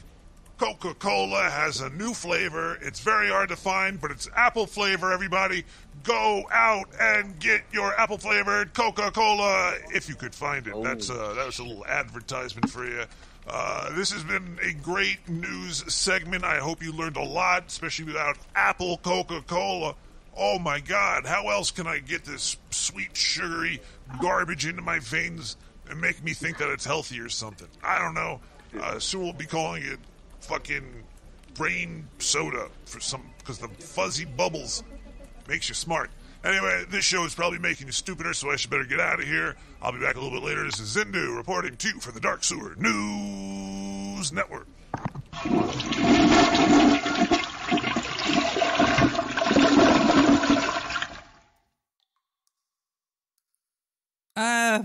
Coca Cola has a new flavor. It's very hard to find, but it's apple flavor, everybody. Go out and get your apple flavored Coca Cola if you could find it. That's uh, that was a little advertisement for you. Uh, this has been a great news segment. I hope you learned a lot, especially about Apple Coca Cola. Oh my God, how else can I get this sweet, sugary garbage into my veins and make me think that it's healthy or something? I don't know. Uh, soon we'll be calling it fucking brain soda for some because the fuzzy bubbles makes you smart. Anyway, this show is probably making you stupider, so I should better get out of here. I'll be back a little bit later. This is Zindu reporting to you for the Dark Sewer News Network. Uh,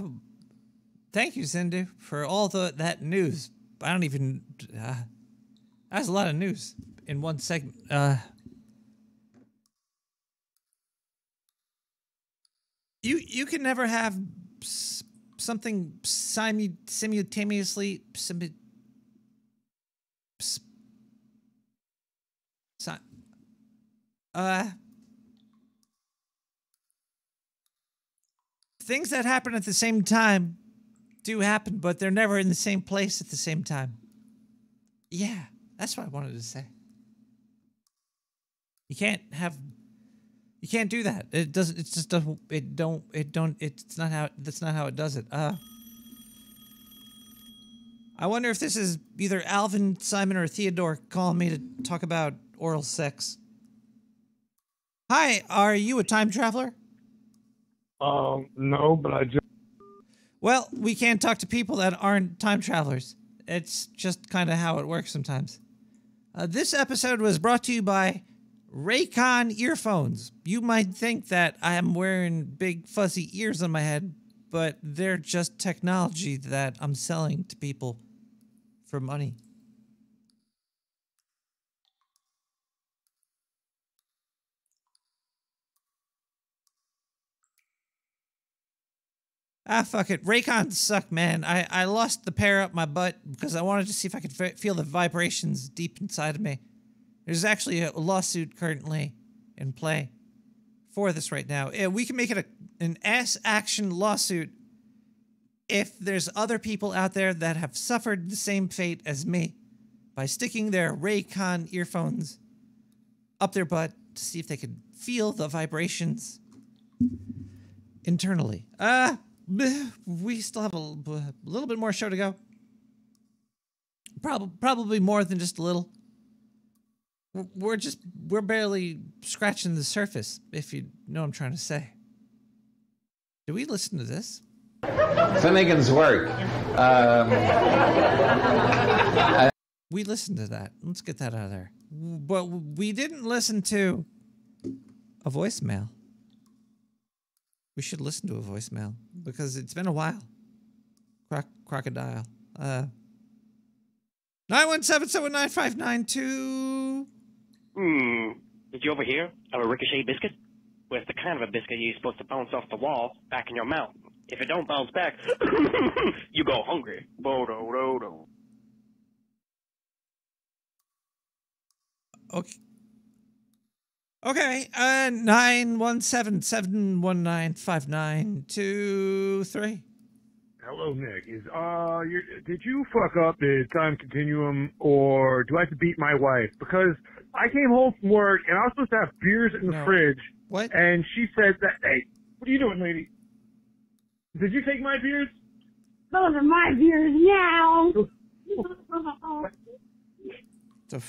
thank you, Zindu, for all the that news. I don't even. Uh, that's a lot of news in one segment. Uh, You you can never have something simu- simultaneously simu- s- si- uh things that happen at the same time do happen, but they're never in the same place at the same time. Yeah, that's what I wanted to say. You can't have you can't do that. It doesn't it just doesn't it don't it don't it's not how that's not how it does it. Uh I wonder if this is either Alvin, Simon, or Theodore calling me to talk about oral sex. Hi, are you a time traveler? Um, no, but I just. Well, we can't talk to people that aren't time travelers. It's just kind of how it works sometimes. Uh, this episode was brought to you by Raycon earphones. You might think that I am wearing big fuzzy ears on my head, but they're just technology that I'm selling to people for money. Ah, fuck it. Raycons suck, man. I, I lost the pair up my butt because I wanted to see if I could feel the vibrations deep inside of me. There's actually a lawsuit currently in play for this right now. Uh, We can make it a, an ass action lawsuit if there's other people out there that have suffered the same fate as me by sticking their Raycon earphones up their butt to see if they could feel the vibrations internally. Uh, bleh, we still have a little bit more show to go. Probably, probably more than just a little. We're- just, we're barely scratching the surface, if you know what I'm trying to say. Do we listen to this? Finnegan's work. Um, We listened to that. Let's get that out of there. But we didn't listen to a voicemail. We should listen to a voicemail because it's been a while. Croc- crocodile. Uh, 917-719-592. Hmm. Did you overhear of a ricochet biscuit? Well, it's the kind of a biscuit you're supposed to bounce off the wall back in your mouth. If it don't bounce back, you go hungry. Bo-do-do-do. Okay. Okay, uh, 917-719-5923. Hello, Nick. Is uh, you did you fuck up the time continuum, or do I have to beat my wife? Because I came home from work and I was supposed to have beers in the No. fridge. What? And she said that. Hey, what are you doing, lady? Did you take my beers? Those are my beers now.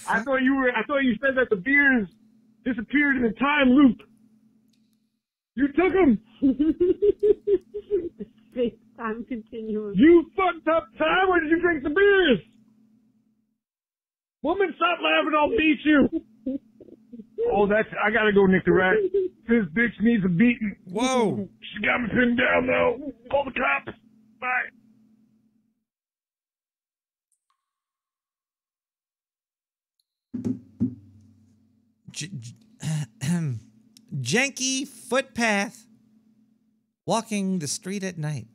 I thought you were. I thought you said that the beers disappeared in a time loop. You took him. Space time continuum. You fucked up time. Where did you drink the beers? Woman, stop laughing. I'll beat you. Oh, that's. I gotta go, Nick the Rat. This bitch needs a beating. Whoa. She got me pinned down though. Call the cops. Bye j- j- janky footpath walking the street at night.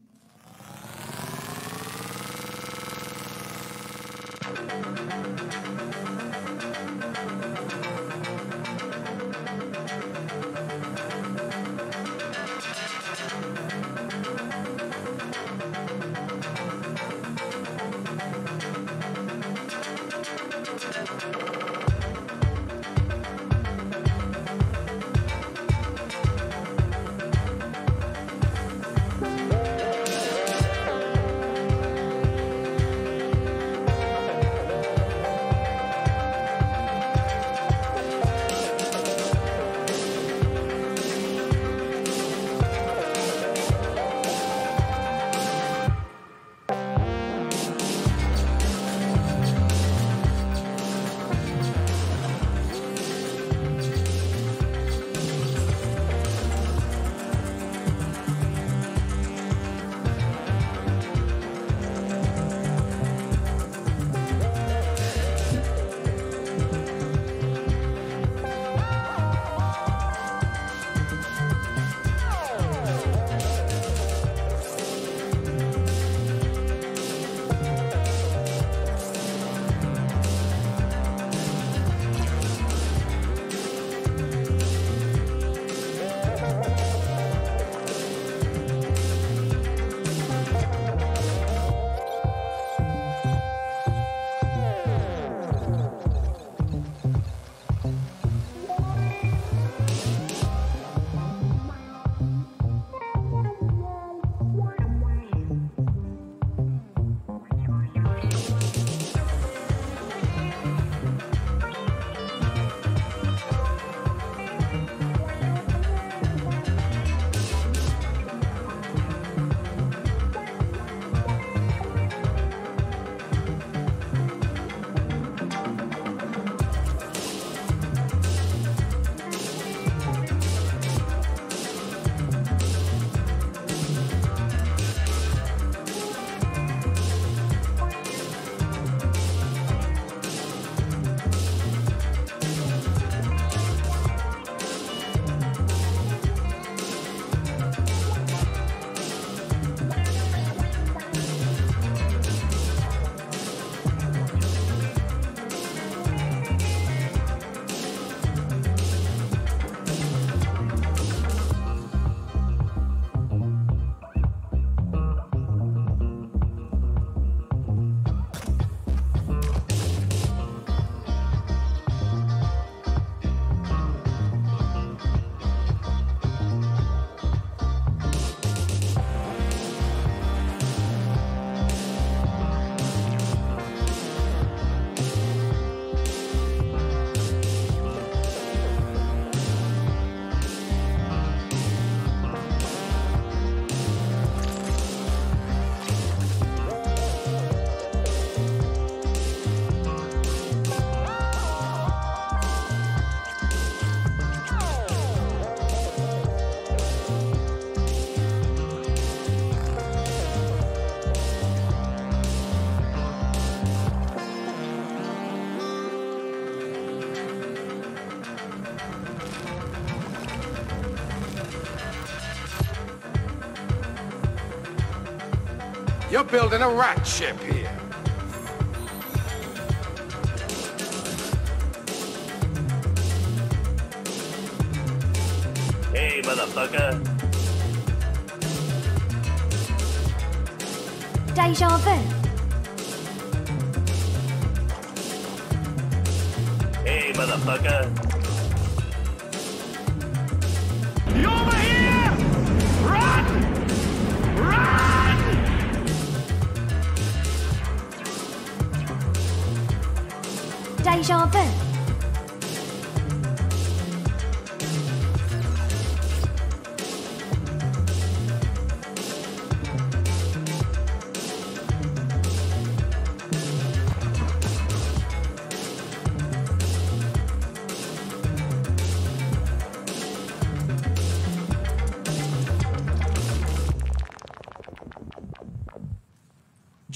You're building a rat ship here.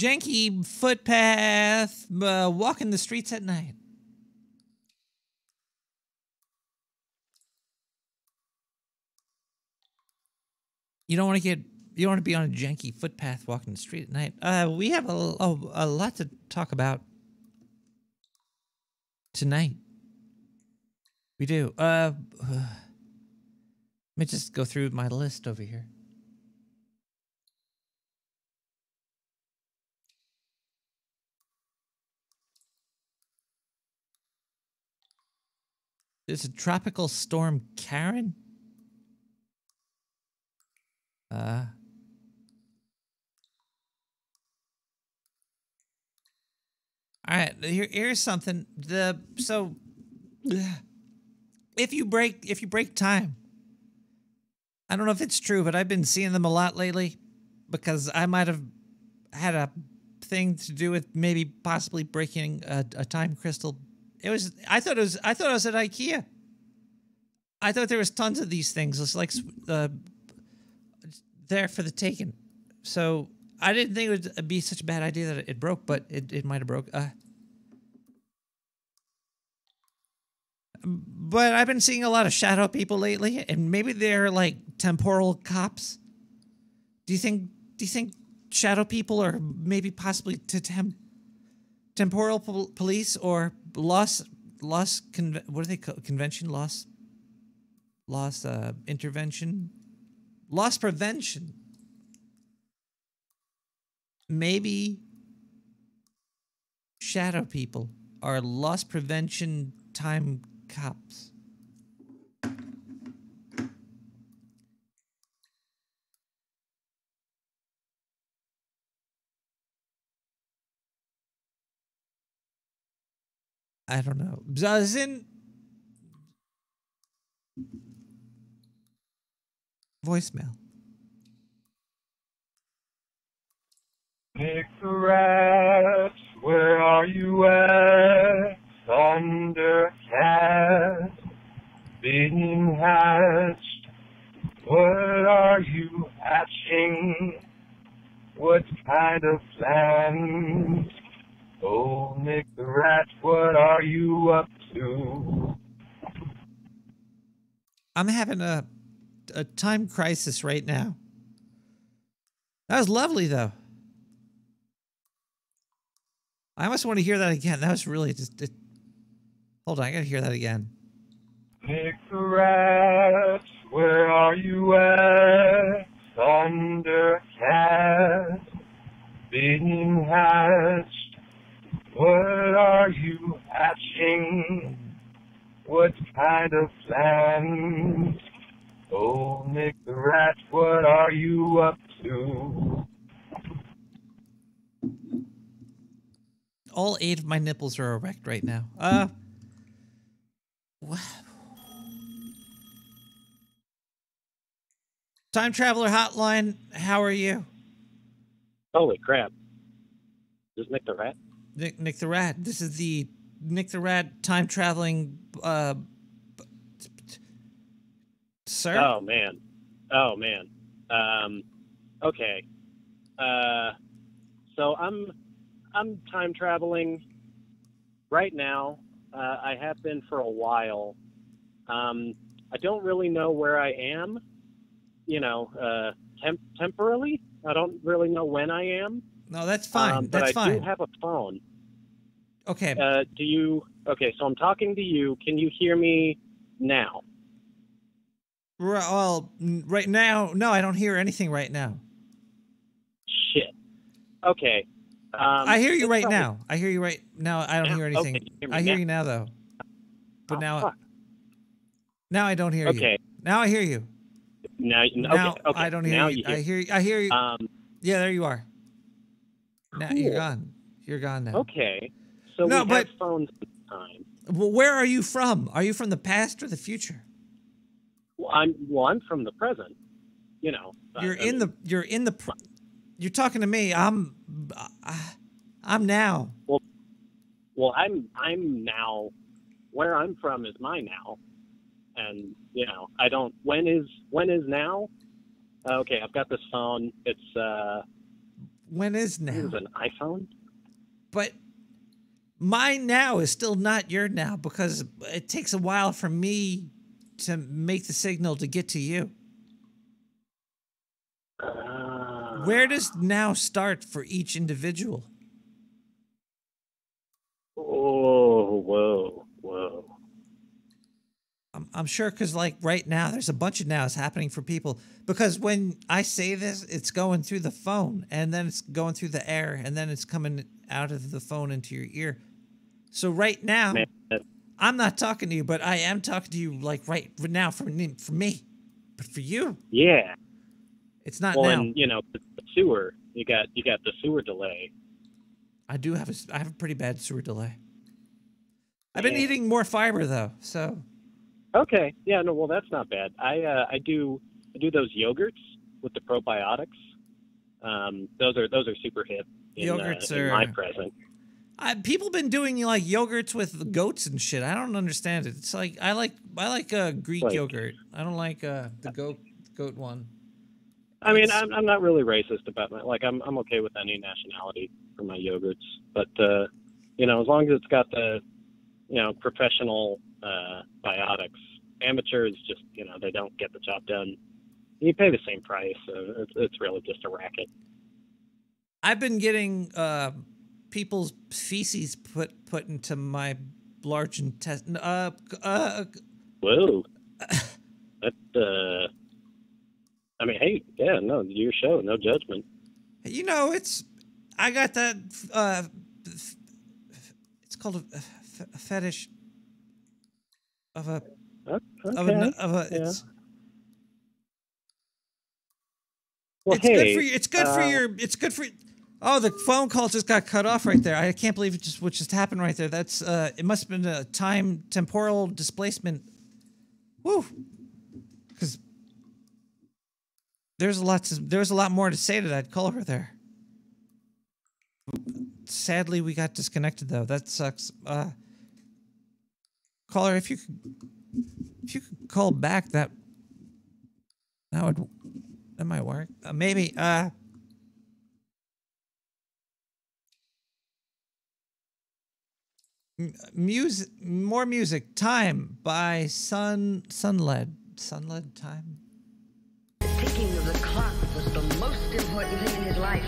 Janky footpath, uh, walking the streets at night. You don't want to get, you don't want to be on a janky footpath walking the street at night. Uh, we have a, a, a lot to talk about tonight. We do. Uh, let me just go through my list over here. There's a tropical storm Karen. Uh All right, here, here's something. The so if you break if you break time. I don't know if it's true, but I've been seeing them a lot lately because I might have had a thing to do with maybe possibly breaking a, a time crystal. It was I thought it was I thought it was at IKEA. I thought there was tons of these things. It's like uh, there for the taking. So I didn't think it would be such a bad idea that it broke, but it, it might have broke. Uh, but I've been seeing a lot of shadow people lately, and maybe they're like temporal cops. Do you think? Do you think shadow people are maybe possibly to tem- temporal pol- police or loss loss con- what do they call convention loss? Loss uh, intervention? Loss prevention. Maybe shadow people are loss prevention time cops I don't know. Zin voicemail. Rat, where are you at? Thundercat, being hatched. What are you hatching? What kind of plans? Oh, Nick the Rat, what are you up to? I'm having a a time crisis right now. That was lovely though. I almost want to hear that again. That was really just. It, hold on, I gotta hear that again. Nick the Rat, where are you at? Thundercat, being hatched. What are you hatching? What kind of plans? Oh, Nick the Rat, what are you up to? All eight of my nipples are erect right now. Uh. wha- Time Traveler Hotline, how are you? Holy crap. Is Nick the Rat? Nick, Nick the Rat. This is the Nick the Rat time traveling. Uh, sir. Oh man. Oh man. Um okay. Uh so I'm I'm time traveling right now. Uh, I have been for a while. Um I don't really know where I am, you know, uh temp- temporarily. I don't really know when I am. No, that's fine. Um, but that's I fine. do have a phone. Okay. Uh, do you? Okay, so I'm talking to you. Can you hear me now? Well, right now, no, I don't hear anything right now. Shit. Okay. Um, I hear you right probably- now. I hear you right now. I don't Now? hear anything. Okay, hear I hear now? you now, though. But Oh, now, fuck. now I don't hear you. Okay. Now I hear you. Now, okay, now okay. I don't hear now you. you I hear. hear. I hear you. Um, yeah, there you are. Now you're gone. You're gone now. Okay. So No, we but- have phones at the time. Well, where are you from? Are you from the past or the future? Well, I'm well. I'm from the present. You know, you're I in the. You're in the. pr- You're talking to me. I'm. uh, I'm now. Well, well, I'm I'm now. Where I'm from is my now, and you know I don't. When is when is now? Okay, I've got this phone. It's uh, When is now? it's an iPhone. But my now is still not your now because it takes a while for me to make the signal to get to you. Ah. Where does now start for each individual? Oh, whoa, whoa. I'm, I'm sure because, like, right now, there's a bunch of nows happening for people. Because when I say this, it's going through the phone and then it's going through the air and then it's coming out of the phone into your ear. So, right now, Man, I'm not talking to you, but I am talking to you, like, right now for, me- for me. But for you, Yeah. it's not well, now. and you know the sewer. You got you got the sewer delay. I do have a I have a pretty bad sewer delay. I've been eating more fiber, though, so. Okay. Yeah. No. Well, that's not bad. I uh, I do I do those yogurts with the probiotics. Um, those are those are super hip. In, Yogurts uh, in my present. I, people been doing like yogurts with goats and shit. I don't understand it. It's like I like I like uh, Greek Like- yogurt. I don't like uh, the goat goat one. I mean, I'm I'm not really racist about my like I'm I'm okay with any nationality for my yogurts, but uh, you know, as long as it's got the you know professional uh, biotics, amateurs just you know they don't get the job done. You pay the same price. So it's it's really just a racket. I've been getting uh, people's feces put put into my large intestine. Uh, uh, Whoa, that uh, I mean, hey, yeah, no, your show, no judgment. you know, it's I got that. Uh, it's called a fetish of a of a okay, of a. yeah. It's, Well, it's good for you. It's good for uh, your. It's good for. Oh, the phone call just got cut off right there. I can't believe it just what just happened right there. That's uh, it must have been a time temporal displacement. Woo. Because there's a lot. To, there's a lot more to say to that caller there. Sadly, we got disconnected though. That sucks. Uh, caller, if you could, if you could call back, that that would that might work. Uh, maybe. Uh, music, more music. Time by Sun Sunled. Sunled time. Ticking of the clock was the. Most important thing in his life.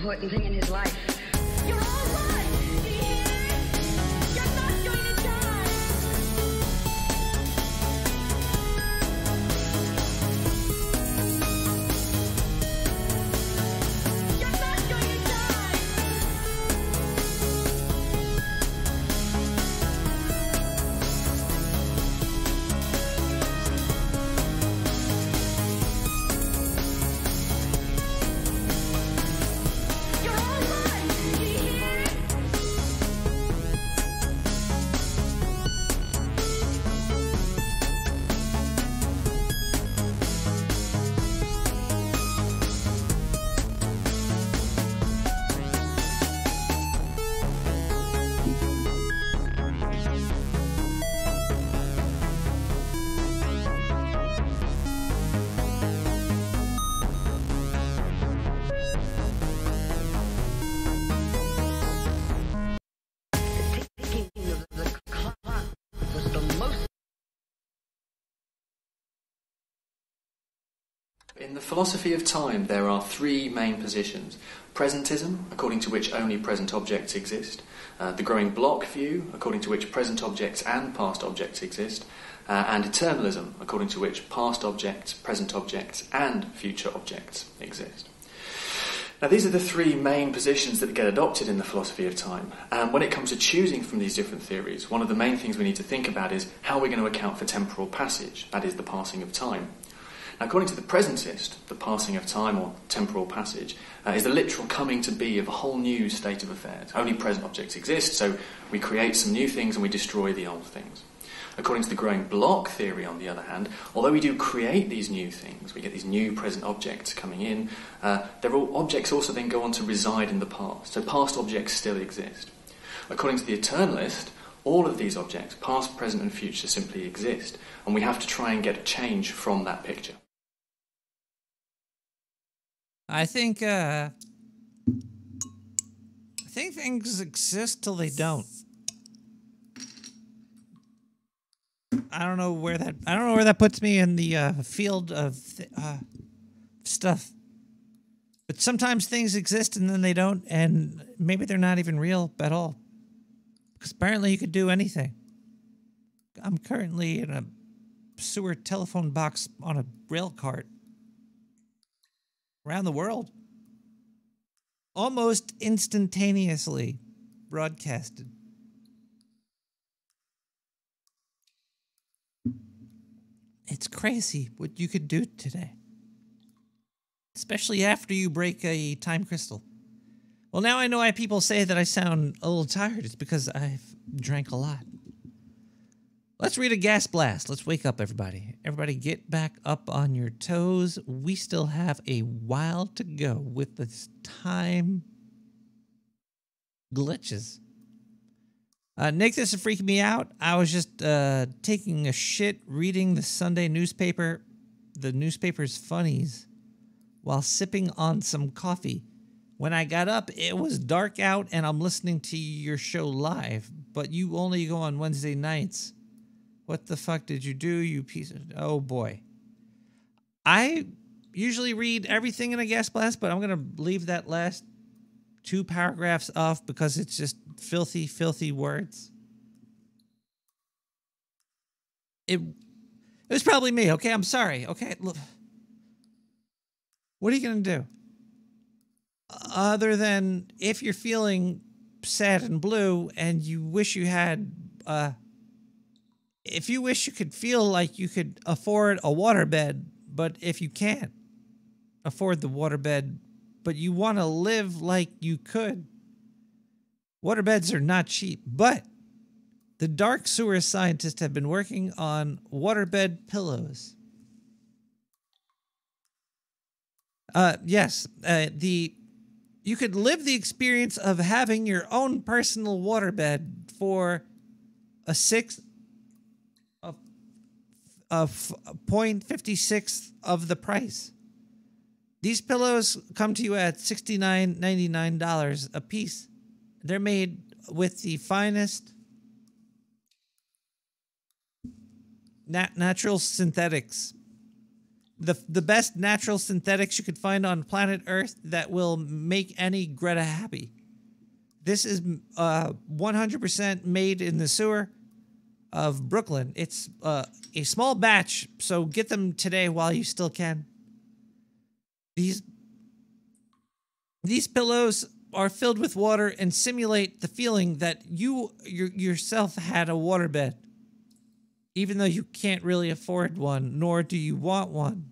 Important. thing In the philosophy of time, there are three main positions presentism, according to which only present objects exist, uh, the growing block view, according to which present objects and past objects exist, uh, and eternalism, according to which past objects, present objects, and future objects exist. Now, these are the three main positions that get adopted in the philosophy of time. And when it comes to choosing from these different theories, one of the main things we need to think about is how we're going to account for temporal passage, that is, the passing of time. According to the presentist, the passing of time or temporal passage uh, is the literal coming to be of a whole new state of affairs. Only present objects exist, so we create some new things and we destroy the old things. According to the growing block theory, on the other hand, although we do create these new things, we get these new present objects coming in, uh, they're all, objects also then go on to reside in the past. So past objects still exist. According to the eternalist, all of these objects, past, present, and future, simply exist, and we have to try and get a change from that picture. I think uh I think things exist till they don't. I don't know where that I don't know where that puts me in the uh, field of uh, stuff. But sometimes things exist and then they don't, and maybe they're not even real at all. Because apparently you could do anything. I'm currently in a sewer telephone box on a rail cart around the world. Almost instantaneously broadcasted. It's crazy what you could do today. Especially after you break a time crystal. Well, now I know why people say that I sound a little tired. It's because I've drank a lot. Let's read a gas blast. Let's wake up, everybody. Everybody, get back up on your toes. We still have a while to go with this time glitches. Uh, Nick, this is freaking me out. I was just uh, taking a shit reading the Sunday newspaper, the newspaper's funnies, while sipping on some coffee. When I got up, it was dark out and I'm listening to your show live, but you only go on Wednesday nights. What the fuck did you do, you piece of. Oh boy. I usually read everything in a gas blast, but I'm going to leave that last two paragraphs off because it's just filthy, filthy words. It, it was probably me. Okay, I'm sorry. Okay, look. What are you going to do? Other than if you're feeling sad and blue and you wish you had, uh, if you wish you could feel like you could afford a waterbed, but if you can't afford the waterbed, but you want to live like you could, waterbeds are not cheap. But the dark sewer scientists have been working on waterbed pillows. Uh, yes, uh, the you could live the experience of having your own personal waterbed for a six of point fifty six of the price. These pillows come to you at sixty nine ninety nine dollars a piece. They're made with the finest nat- natural synthetics the the best natural synthetics you could find on planet Earth that will make any Greta happy. This is uh 100% made in the sewer of Brooklyn. It's uh, a small batch, so get them today while you still can. These these pillows are filled with water and simulate the feeling that you your, yourself had a waterbed. Even though you can't really afford one, nor do you want one.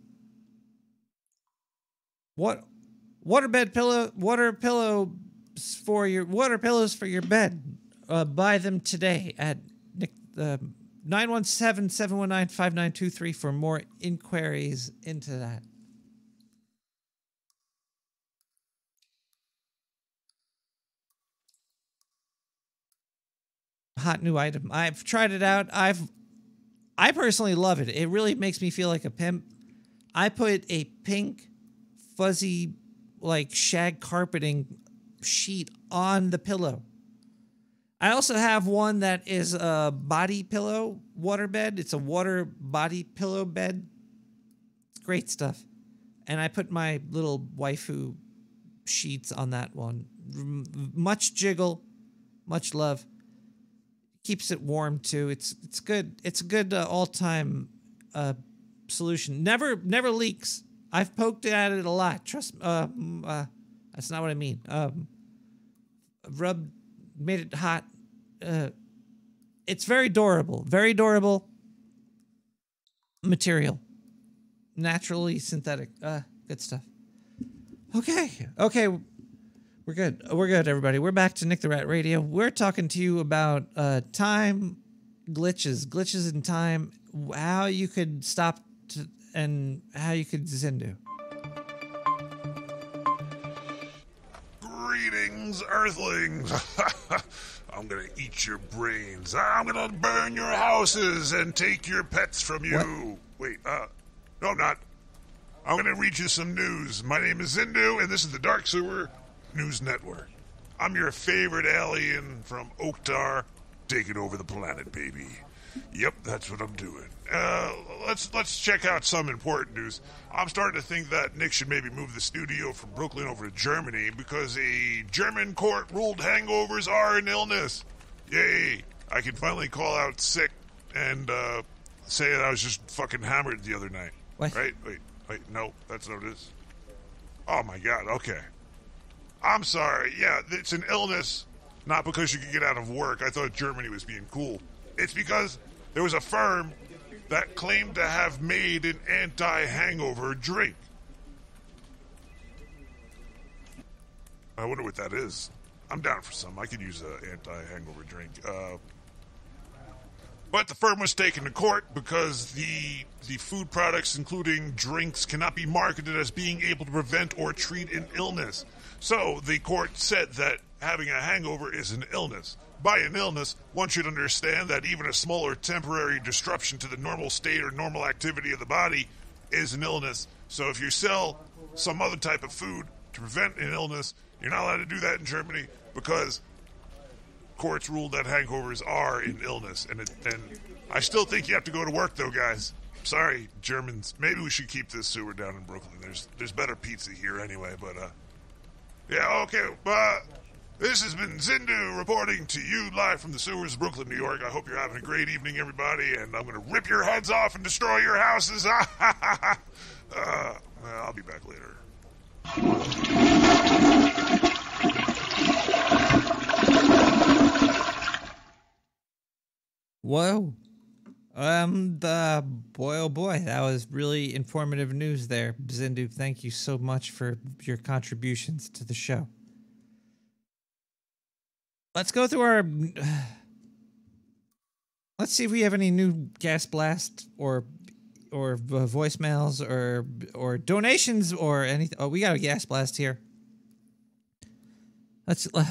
What waterbed pillow water pillow for your water pillows for your bed. Uh, buy them today at Nick uh, 917-719-5923 for more inquiries into that. Hot new item. I've tried it out. I've I personally love it. It really makes me feel like a pimp. I put a pink fuzzy like shag carpeting sheet on the pillow. I also have one that is a body pillow water bed. It's a water body pillow bed. It's great stuff. And I put my little waifu sheets on that one. Much jiggle, much love. Keeps it warm too. It's it's good. It's a good uh, all-time uh, solution. Never never leaks. I've poked at it a lot. Trust. Uh, uh, that's not what I mean. Um, rubbed, made it hot. Uh, it's very durable, very durable material, naturally synthetic. Uh, good stuff. Okay, okay, we're good. We're good, everybody. We're back to Nick the Rat Radio. We're talking to you about uh, time glitches, glitches in time, how you could stop to, and how you could Zindu. Earthlings. I'm gonna eat your brains. I'm gonna burn your houses and take your pets from you. Wait, uh, no, I'm not. I'm gonna read you some news. My name is Zindu, and this is the Dark Sewer News Network. I'm your favorite alien from Oktar, taking over the planet, baby. Yep, that's what I'm doing. Uh, let's let's check out some important news. I'm starting to think that Nick should maybe move the studio from Brooklyn over to Germany because a German court ruled hangovers are an illness. Yay! I can finally call out sick and uh, say that I was just fucking hammered the other night. What? Right? Wait, wait, no, that's not what it is. Oh my god, okay. I'm sorry. Yeah, it's an illness, not because you could get out of work. I thought Germany was being cool. It's because there was a firm that claimed to have made an anti hangover drink. I wonder what that is. I'm down for some. I could use an anti hangover drink. Uh, but the firm was taken to court because the the food products, including drinks, cannot be marketed as being able to prevent or treat an illness. So the court said that having a hangover is an illness. By an illness, one should understand that even a small or temporary disruption to the normal state or normal activity of the body is an illness. So if you sell some other type of food to prevent an illness, you're not allowed to do that in Germany because courts ruled that hangovers are an illness. And it, and I still think you have to go to work though, guys. Sorry, Germans. Maybe we should keep this sewer down in Brooklyn. There's there's better pizza here anyway. But uh, yeah, okay. Uh, this has been Zindu reporting to you live from the sewers of Brooklyn, New York. I hope you're having a great evening, everybody. And I'm going to rip your heads off and destroy your houses. uh, I'll be back later. Whoa. Um, the boy, oh boy, that was really informative news there, Zindu. Thank you so much for your contributions to the show. Let's go through our. Let's see if we have any new gas blast or or voicemails or or donations or anything. Oh, we got a gas blast here. Let's. Uh,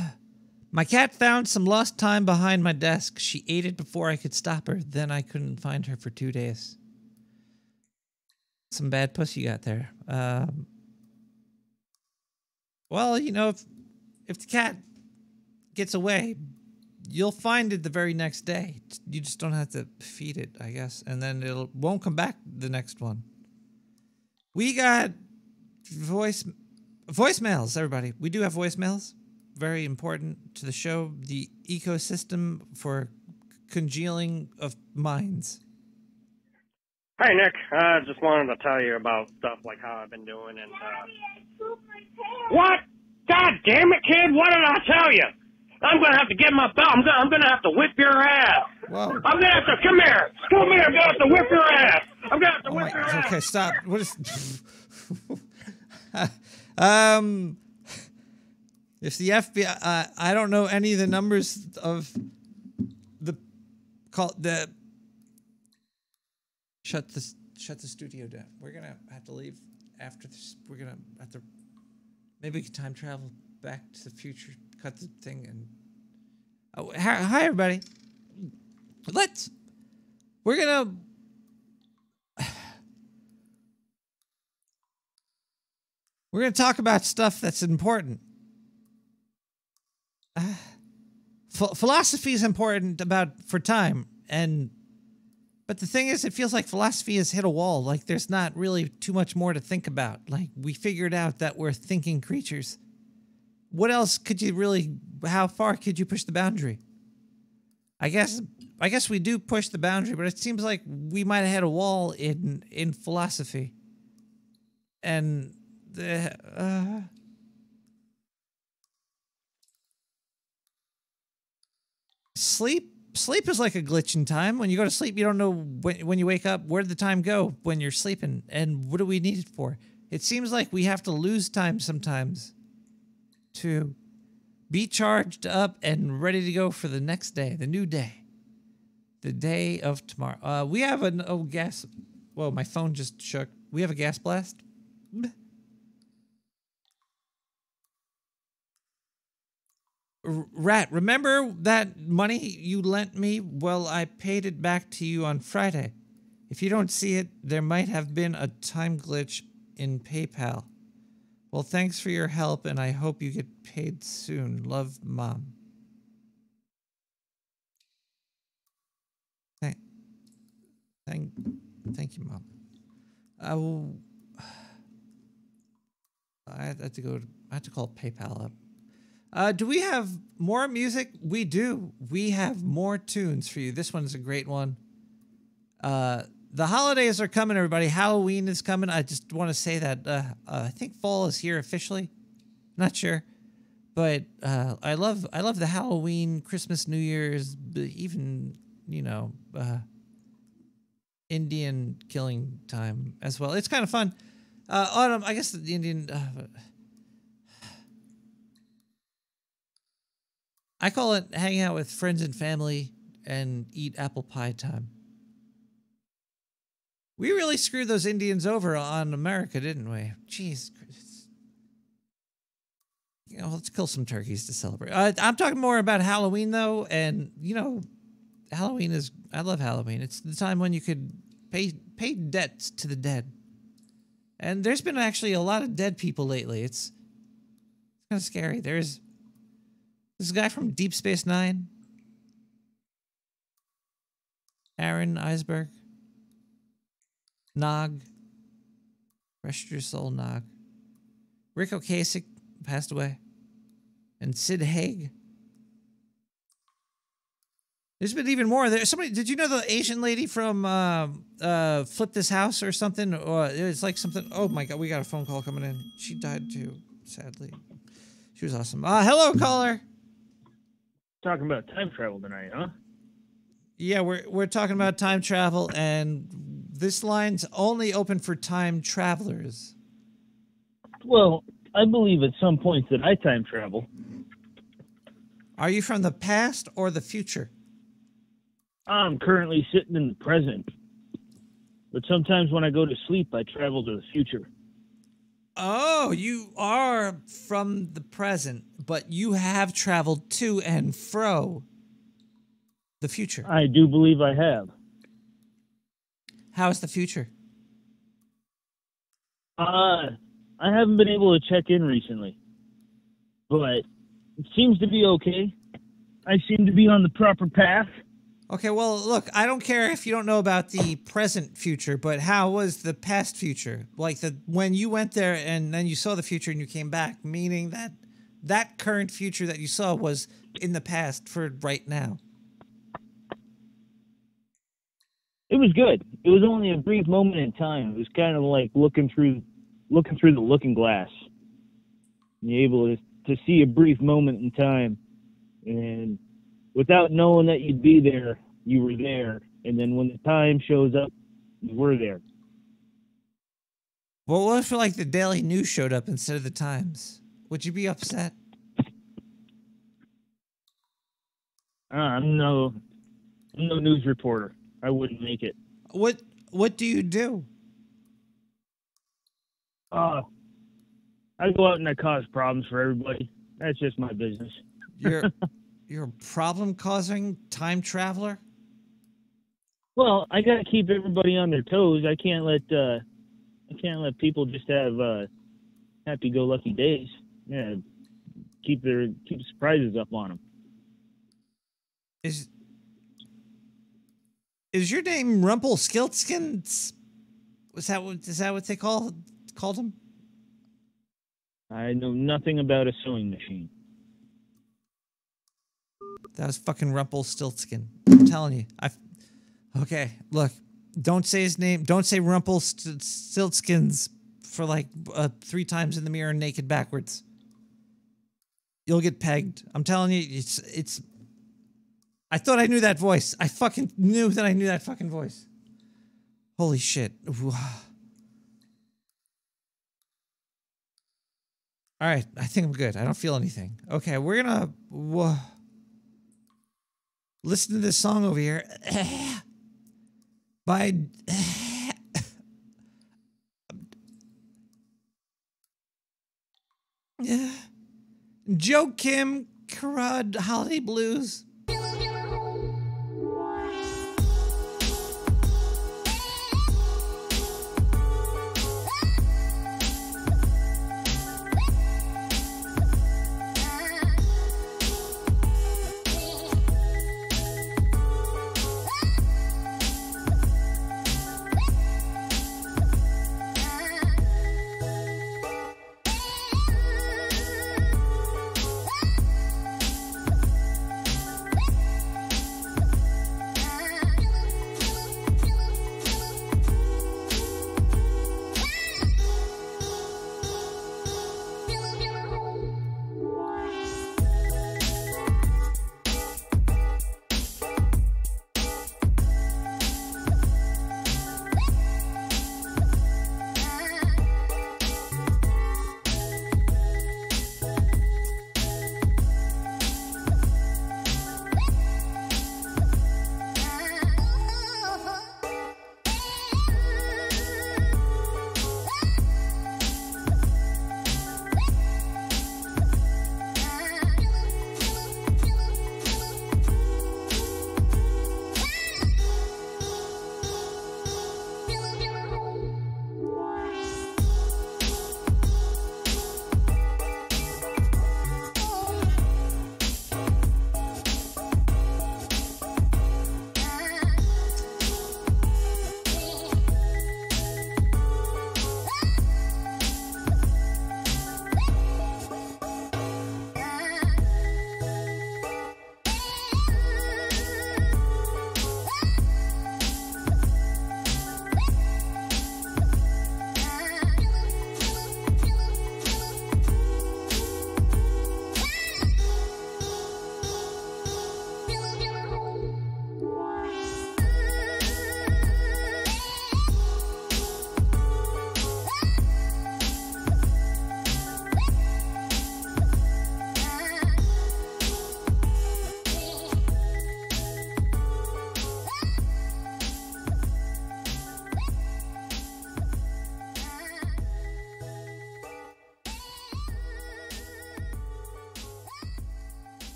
my cat found some lost time behind my desk. She ate it before I could stop her. Then I couldn't find her for two days. Some bad pussy you got there. Um, well, you know, if if the cat gets away, you'll find it the very next day. You just don't have to feed it, I guess, and then it'll won't come back the next one. We got voice voicemails, everybody. We do have voicemails. Very important to the show. The ecosystem for congealing of minds. Hey Nick, I just wanted to tell you about stuff like how I've been doing and uh What? God damn it, kid, what did I tell you? I'm gonna have to get my belt. I'm gonna, I'm gonna have to whip your ass. I'm gonna have to come here. Come here. I'm gonna have to whip your ass. I'm gonna have to Oh whip your ass. okay, stop. What is? um, if the FBI, uh, I don't know any of the numbers of the call the. Shut this. Shut the studio down. We're gonna have to leave after this. We're gonna have to. Maybe we can time travel back to the future. Cut the thing and. Oh, hi, everybody. Let's. We're gonna We're to talk about stuff that's important. Uh, ph- philosophy is important about for time and but the thing is it feels like philosophy has hit a wall like there's not really too much more to think about like we figured out that we're thinking creatures what else could you really how far could you push the boundary? I guess i guess we do push the boundary but it seems like we might have hit a wall in in philosophy. And the uh, sleep sleep is like a glitch in time. When you go to sleep you don't know when, when you wake up where did the time go when you're sleeping and what do we need it for? It seems like we have to lose time sometimes to be charged up and ready to go for the next day the new day the day of tomorrow uh, we have an oh gas whoa my phone just shook we have a gas blast Rat, remember that money you lent me? Well, I paid it back to you on Friday. If you don't see it, there might have been a time glitch in PayPal. Well, thanks for your help, and I hope you get paid soon. Love, Mom. Thank, thank, thank you, Mom. I will. I had to go. I had to call PayPal up. Uh, do we have more music? We do. We have more tunes for you. This one's a great one. Uh, the holidays are coming, everybody. Halloween is coming. I just want to say that uh, uh, I think fall is here officially. Not sure, but uh, I love I love the Halloween, Christmas, New Year's, even you know uh, Indian killing time as well. It's kind of fun. Uh, autumn, I guess the Indian. Uh, I call it hanging out with friends and family and eat apple pie time. We really screwed those Indians over on America, didn't we? Jeez. You know, let's kill some turkeys to celebrate. Uh, I'm talking more about Halloween, though, and you know, Halloween is. I love Halloween. It's the time when you could pay pay debts to the dead. And there's been actually a lot of dead people lately. It's, it's kind of scary. There's this guy from Deep Space Nine, Aron Eisenberg, Nog, rest your soul, Nog. Ric Ocasek passed away, and Sid Haig. There's been even more. There, somebody did you know the Asian lady from uh, uh, Flip This House or something? Or it's like something. Oh my God, we got a phone call coming in. She died too, sadly. She was awesome. Uh, hello, caller. Talking about time travel tonight, huh? Yeah, we're we're talking about time travel, and this line's only open for time travelers. Well, I believe at some point that I time travel. Are you from the past or the future? I'm currently sitting in the present. But sometimes when I go to sleep, I travel to the future. Oh, you are from the present, but you have traveled to and fro the future. I do believe I have. How is the future? Uh, I haven't been able to check in recently, but it seems to be okay. I seem to be on the proper path. Okay, well, look, I don't care if you don't know about the present future, but how was the past future? Like the when you went there and then you saw the future and you came back, meaning that that current future that you saw was in the past for right now. It was good. It was only a brief moment in time. It was kind of like looking through, looking through the looking glass. You're able to to see a brief moment in time, and without knowing that you'd be there, you were there. And then when the time shows up, you were there. Well, what if like the Daily News showed up instead of the Times? Would you be upset? Uh, I'm no, I'm no news reporter. I wouldn't make it. What What do you do? Uh, I go out and I cause problems for everybody. That's just my business. You're you're a problem causing time traveler. Well, I gotta keep everybody on their toes. I can't let uh, I can't let people just have uh, happy-go-lucky days. Yeah, keep their keep surprises up on them. Is is your name Rumpelstiltskins? Was that what is that what they call called him? I know nothing about a sewing machine. That was fucking Rumpelstiltskin. I'm telling you. I. Okay, look. Don't say his name. Don't say Rumpelstiltskins for like uh, three times in the mirror naked backwards. You'll get pegged. I'm telling you, it's it's. I thought I knew that voice. I fucking knew that I knew that fucking voice. Holy shit. All right, I think I'm good. I don't feel anything. Okay, we're gonna listen to this song over here by Joe Kim Karad Holiday Blues.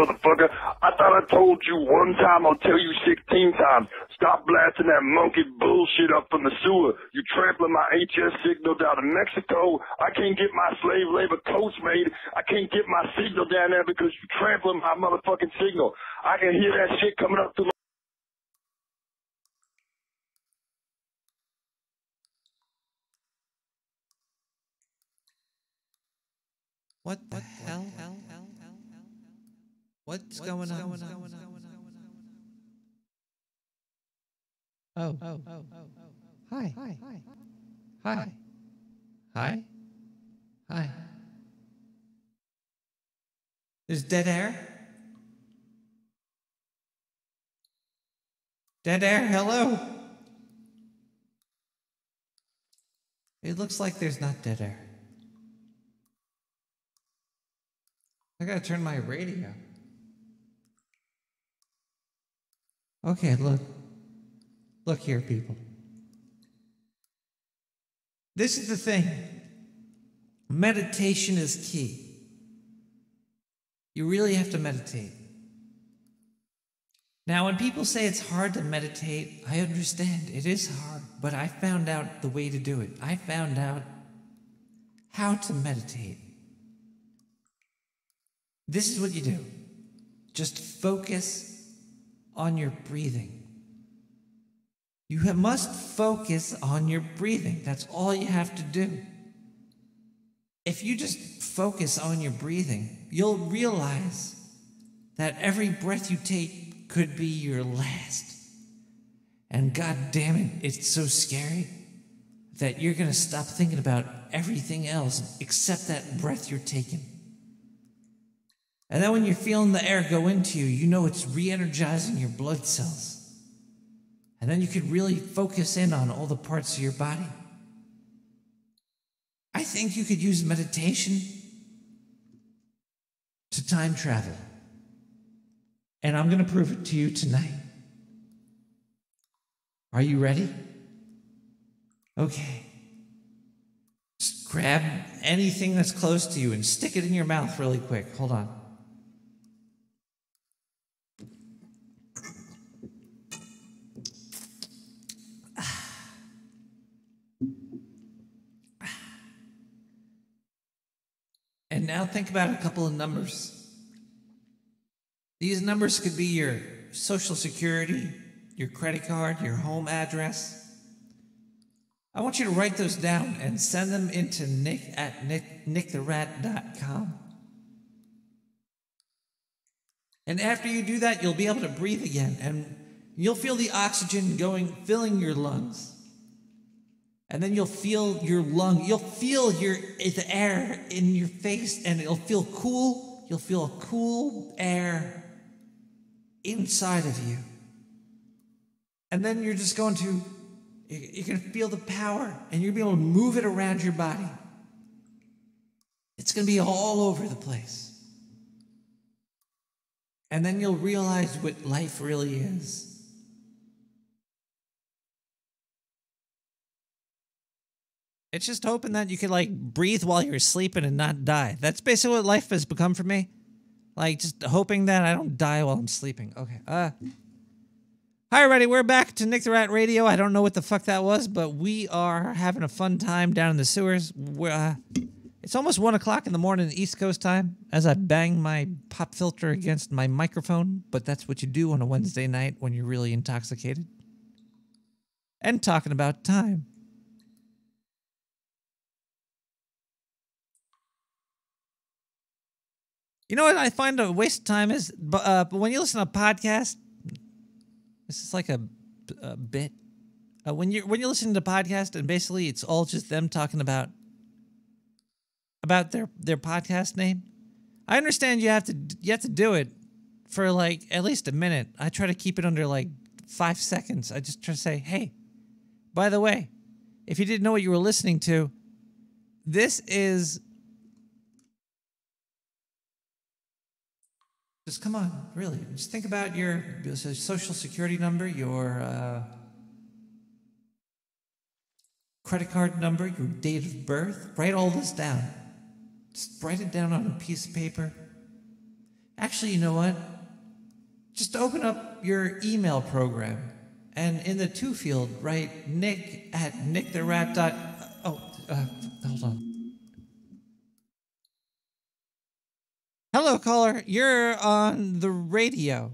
Motherfucker. I thought I told you one time, I'll tell you 16 times. Stop blasting that monkey bullshit up from the sewer. You trampling my HS signal down in Mexico. I can't get my slave labor coach made. I can't get my signal down there because you trampling my motherfucking signal. I can hear that shit coming up through my What the hell? What's going on? Oh. Oh. Oh. Hi. Hi. Hi. Hi. Hi. Hi. There's dead air? Dead air, hello? It looks like there's not dead air. I gotta turn my radio. Okay, look. Look here, people. This is the thing meditation is key. You really have to meditate. Now, when people say it's hard to meditate, I understand. It is hard, but I found out the way to do it. I found out how to meditate. This is what you do just focus on your breathing. You must focus on your breathing. That's all you have to do. If you just focus on your breathing, you'll realize that every breath you take could be your last. And god damn it, it's so scary that you're going to stop thinking about everything else except that breath you're taking. And then when you're feeling the air go into you, you know it's re energizing your blood cells. And then you can really focus in on all the parts of your body. I think you could use meditation to time travel. And I'm going to prove it to you tonight. Are you ready? Okay. Just grab anything that's close to you and stick it in your mouth really quick. Hold on. And now think about a couple of numbers. These numbers could be your social security, your credit card, your home address. I want you to write those down and send them into nick at nick, nicktherat.com. And after you do that, you'll be able to breathe again and you'll feel the oxygen going, filling your lungs. And then you'll feel your lung, you'll feel your the air in your face and it'll feel cool. You'll feel a cool air inside of you. And then you're just going to going to feel the power and you'll be able to move it around your body. It's going to be all over the place. And then you'll realize what life really is. It's just hoping that you could like breathe while you're sleeping and not die. That's basically what life has become for me. Like just hoping that I don't die while I'm sleeping. Okay. Uh Hi everybody, we're back to Nick the Rat Radio. I don't know what the fuck that was, but we are having a fun time down in the sewers. We're, uh, it's almost one o'clock in the morning East Coast time as I bang my pop filter against my microphone, but that's what you do on a Wednesday night when you're really intoxicated. And talking about time. You know what I find a waste of time is, but uh, but when you listen to a podcast, this is like a, a bit. Uh, when you when you listen to a podcast and basically it's all just them talking about about their their podcast name. I understand you have to you have to do it for like at least a minute. I try to keep it under like five seconds. I just try to say, hey, by the way, if you didn't know what you were listening to, this is Just come on, really. Just think about your social security number, your uh, credit card number, your date of birth. Write all this down. Just write it down on a piece of paper. Actually, you know what? Just open up your email program And in the two field, write Nick at nicktherat. Dot, oh, uh, hold on. Hello, caller. You're on the radio,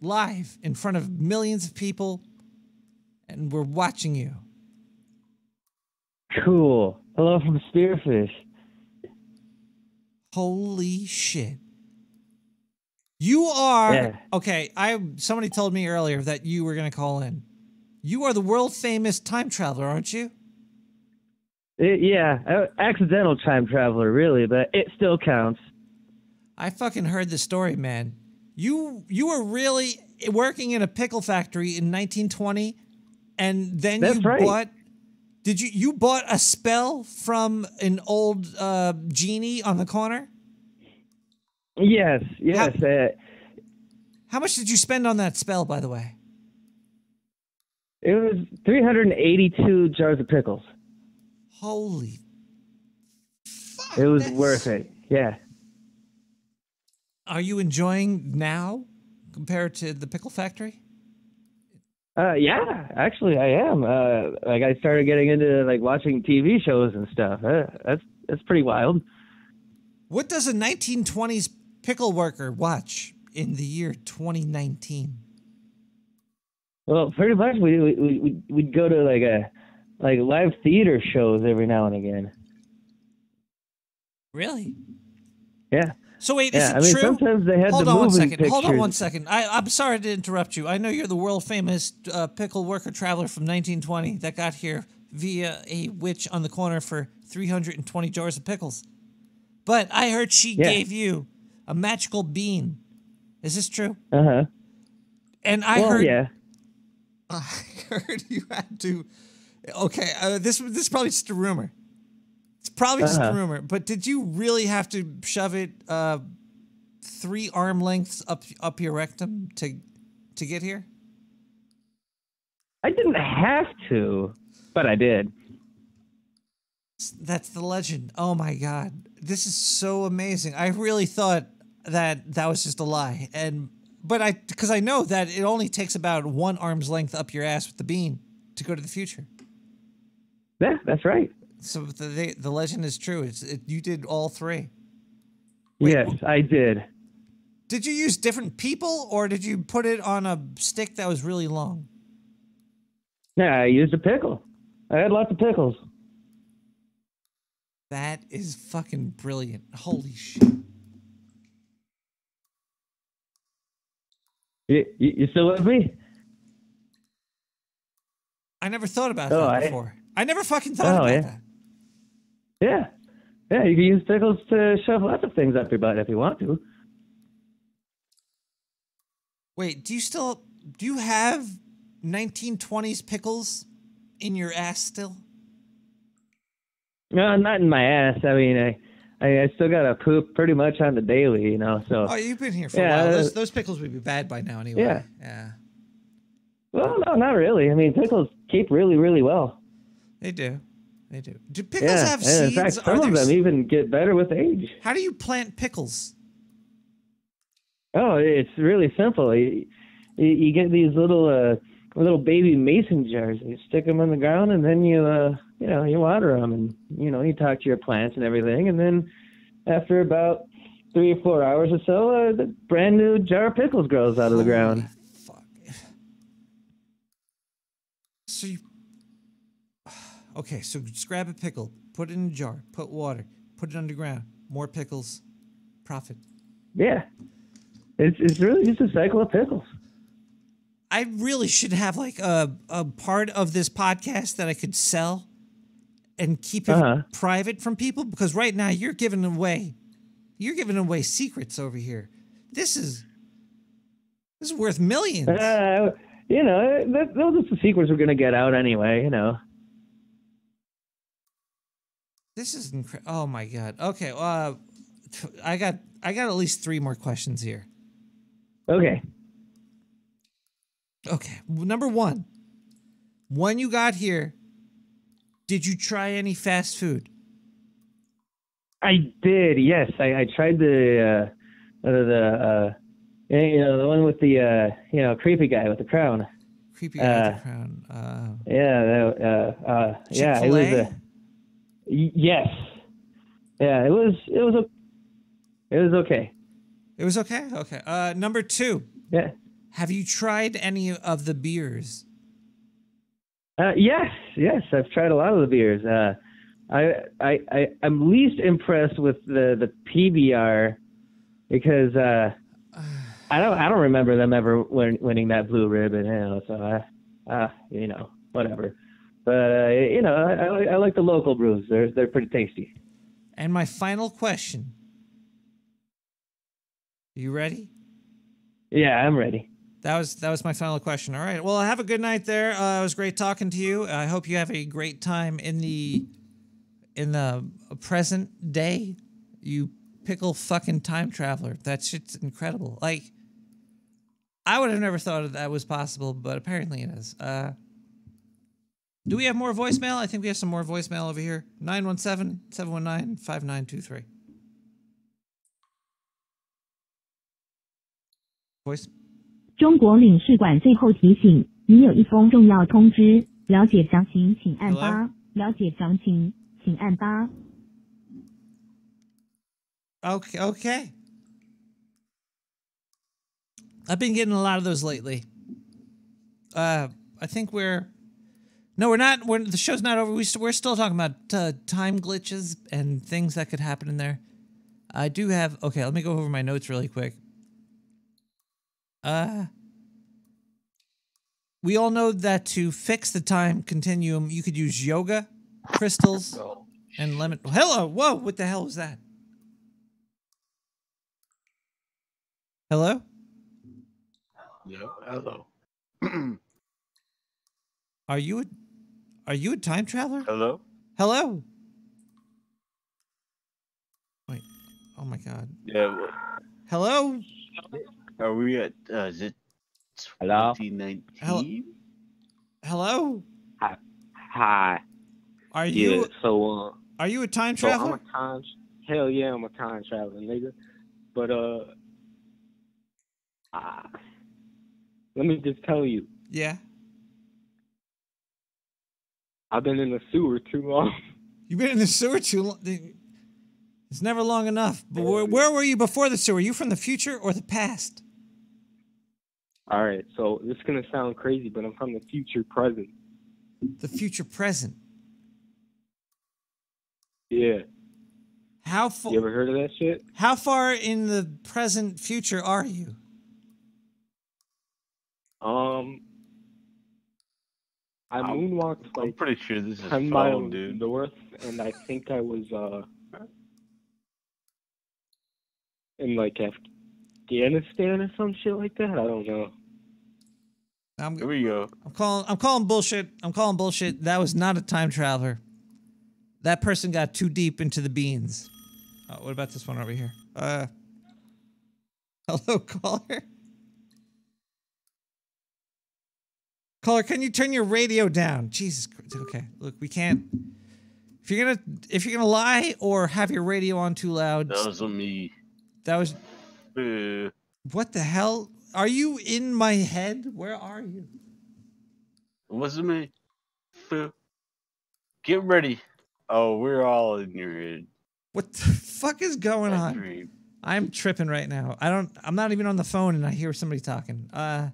live in front of millions of people, and we're watching you. Cool. Hello from Spearfish. Holy shit. You are Yeah. okay. I somebody told me earlier that you were going to call in. You are the world famous time traveler, aren't you? Eh, yeah, accidental time traveler, really, but it still counts. I fucking heard the story, man. You you were really working in a pickle factory in 1920, and then That's you right. bought. Did you you bought a spell from an old uh, genie on the corner? Yes, yes. uh, How much did you spend on that spell, by the way? it was 382 jars of pickles. Holy! it was worth it. Yeah. Are you enjoying now compared to the pickle factory? Uh, yeah, actually, I am. Uh, like I started getting into like watching TV shows and stuff. Uh, that's that's pretty wild. What does a 1920s pickle worker watch in the year 2019? Well, pretty much we we we we'd- we'd go to like a like live theater shows every now and again. Really? Yeah. So wait, yeah, is it I mean, true? sometimes they had Hold the on one second. second. Hold on one second. I, I'm sorry to interrupt you. I know you're the world famous uh, pickle worker traveler from 1920 that got here via a witch on the corner for 320 jars of pickles. But I heard she Yeah. gave you a magical bean. Is this true? Uh huh. And I well, heard yeah. I heard you had to. Okay, uh, this this is probably just a rumor. It's probably just a Uh-huh. rumor. But did you really have to shove it uh, three arm lengths up up your rectum to to get here? I didn't have to, but I did. That's the legend. Oh my god, this is so amazing. I really thought that that was just a lie, and but I because I know that it only takes about one arm's length up your ass with the bean to go to the future. Yeah, that's right. So the the, the legend is true. It's it, you did all three. yes, I did. Did you use different people, or did you put it on a stick that was really long? Yeah, I used a pickle. I had lots of pickles. That is fucking brilliant. Holy shit. You, you, you still with me? I never thought about Oh, that I- before. I never fucking thought Oh, about yeah. that. Yeah. Yeah, you can use pickles to shove lots of things up your butt if you want to. Wait, do you still do you have 1920s pickles in your ass still? No, not in my ass. I mean, I, I, I still got to poop pretty much on the daily, you know. So. Oh, you've been here for Yeah, a while. uh, Those, those pickles would be bad by now anyway. Yeah. Yeah. Well, no, not really. I mean, pickles keep really, really well. They do. They do. Do pickles yeah, have and seeds? in fact, some of them even get better with age. How do you plant pickles? Oh, it's really simple. You, you, get these little uh, little baby mason jars. You stick them in the ground, and then you uh, you know you water them, and you know you talk to your plants and everything, and then after about three or four hours or so, uh, the brand new jar of pickles grows out of the ground. So you Okay, so just grab a pickle, put it in a jar, put water, put it underground, more pickles, profit. Yeah, it's it's really just a cycle of pickles. I really should have like a a part of this podcast that I could sell and keep it Uh-huh. private from people because right now you're giving away you're giving away secrets over here. This is this is worth millions. Uh, you know, those are the secrets we're gonna get out anyway. You know. This is incredible. Oh my god. Okay, uh I got I got at least 3 more questions here. Okay. Okay. Number 1. When you got here, did you try any fast food? I did. Yes, I, I tried the uh, uh, the uh, you know the one with the uh, you know creepy guy with the crown. creepy guy Uh, Arthur crown. Uh, Yeah, that, uh, uh, yeah, it was Chick-fil-A? a. y- Yes. Yeah, it was. It was a. It was okay. it was okay. Okay. Uh, number two. Yeah. Have you tried any of the beers? Uh, yes, yes, I've tried a lot of the beers. Uh, I, I, I, I'm least impressed with the the PBR because uh, I don't, I don't remember them ever win, winning that blue ribbon. You know, so I, uh, you know, whatever. But uh, you know, I, I, like- I like the local brews. They're, they're pretty tasty. And my final question. You ready? Yeah, I'm ready. That was that was my final question. All right. Well, have a good night there. Uh, it was great talking to you. I hope you have a great time in the in the present day. You pickle fucking time traveler. That shit's incredible. Like I would have never thought that was possible, but apparently it is. Uh do we have more voicemail? I think we have some more voicemail over here. 917-719-5923. Voice 中国领事馆最后提醒：你有一封重要通知，了解详情请按八，了解详情请按八。 Okay, okay. I've been getting a lot of those lately. Uh, I think we're no, we're not. We're the show's not over. We st- we're still talking about uh, time glitches and things that could happen in there. I do have. Okay, let me go over my notes really quick. Uh, we all know that to fix the time continuum, you could use yoga, crystals, and lemon. Hello, whoa! What the hell was that? Hello. Yeah, hello. Are you a are you a time traveler? Hello? Hello. Wait. Oh my god. Yeah. well, Hello. Are we at, uh, is it Hello? 2019? Hello. Hi. Hi. Are yeah, you so uh are you a time so I'm a time hell yeah, I'm a time traveler, nigga. But uh ah, let me just tell you, Yeah. I've been in the sewer too long. You've been in the sewer too long. It's never long enough. But where, where were you before the sewer? you from the future or the past? All right, so this is gonna sound crazy, but I'm from the future present. The future present. Yeah. How far? You ever heard of that shit? How far in the present future are you? Um, I moonwalked like I'm pretty sure this is ten phone, miles dude. north, and I think I was uh in like Afghanistan or some shit like that. I don't know. I'm, Here we go. I'm calling. I'm calling bullshit. I'm calling bullshit. That was not a time traveler. That person got too deep into the beans. Oh, what about this one over here? Uh, hello, caller. Caller, can you turn your radio down? Jesus Christ. Okay, look, we can't. If you're gonna, if you're gonna lie or have your radio on too loud, That wasn't me. that was. Uh, What the hell? Are you in my head? Where are you? it wasn't me. Get ready. Oh, we're all in your head. What the fuck is going on? I'm tripping right now. I don't. I'm not even on the phone, and I hear somebody talking. Uh,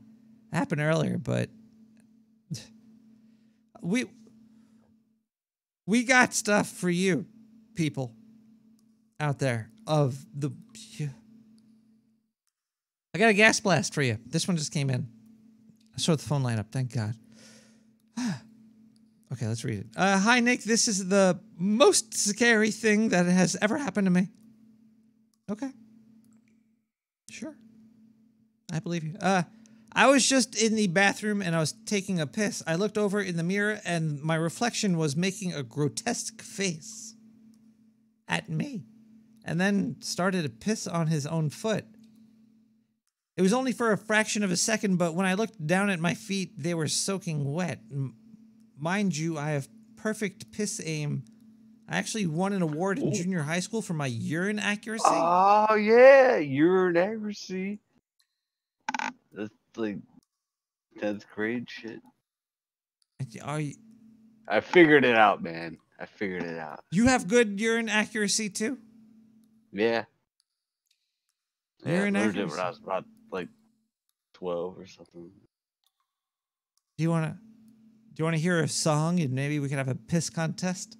happened earlier, but we we got stuff for you, people out there. Of the, I got a gas blast for you. This one just came in. I saw the phone line up. Thank God. Okay, let's read it. Uh, hi, Nick. This is the most scary thing that has ever happened to me. Okay. Sure. I believe you. Uh, I was just in the bathroom and I was taking a piss. I looked over in the mirror and my reflection was making a grotesque face at me and then started to piss on his own foot. It was only for a fraction of a second, but when I looked down at my feet, they were soaking wet. Mind you, I have perfect piss aim. I actually won an award in junior high school for my urine accuracy. Oh yeah, urine accuracy. Like tenth grade shit. Are you, I figured it out, man. I figured it out. you have good urine accuracy too? Yeah. Yeah, I Urine learned it when accuracy. I was about like twelve or something. Do you want to? Do you want to hear a song and maybe we could have a piss contest?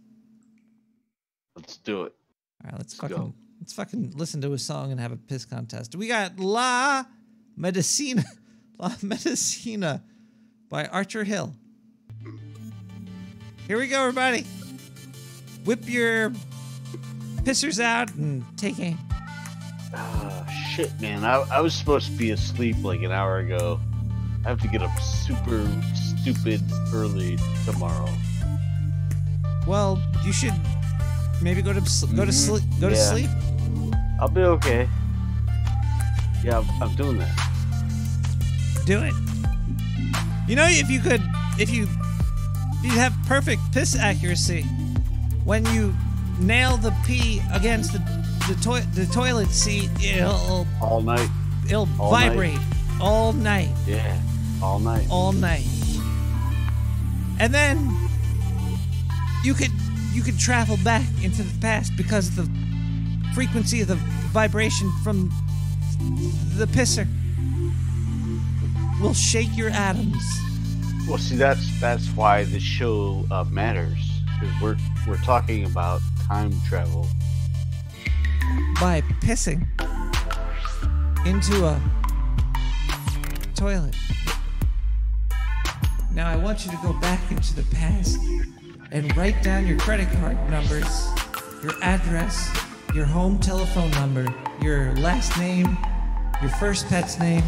Let's do it. All right, let's, Let's fucking go. let's fucking listen to a song and have a piss contest. We got La Medicina, La Medicina by Archer Hill. Here we go, everybody. Whip your pissers out and take aim. Ah, shit, man. I, I was supposed to be asleep like an hour ago. I have to get up super stupid early tomorrow. Well, you should maybe go to go to Mhm, sleep. Go to yeah. sleep. I'll be okay. Yeah, I'm, I'm doing that. Do it. You know, if you could, if you, if you have perfect piss accuracy, when you nail the pee against the the, toi- the toilet seat, it'll All night. it'll All night. vibrate all night, Yeah, all night. all night, and then you could you could travel back into the past because of the frequency of the vibration from the pisser will shake your atoms. Well, see, that's that's why the show uh, matters because we're we're talking about time travel. by pissing into a toilet. Now I want you to go back into the past and write down your credit card numbers, your address, your home telephone number, your last name, your first pet's name,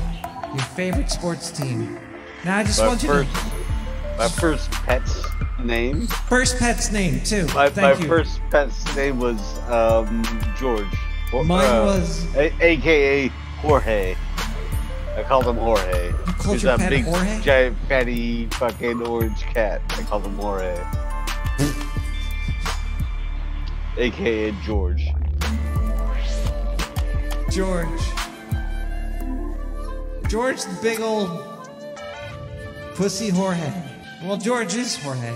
your favorite sports team. Now I just my want you first, to my first pet's name. first pet's name too. My, Thank my you. first pet's name was um, George. Or- Mine was- a- AKA Jorge. I called him Jorge. called He's your a pet big, Jorge? giant, fatty, fucking orange cat. I called him Jorge. AKA George. George. George, the big old pussy Jorge. Well, George is Jorge.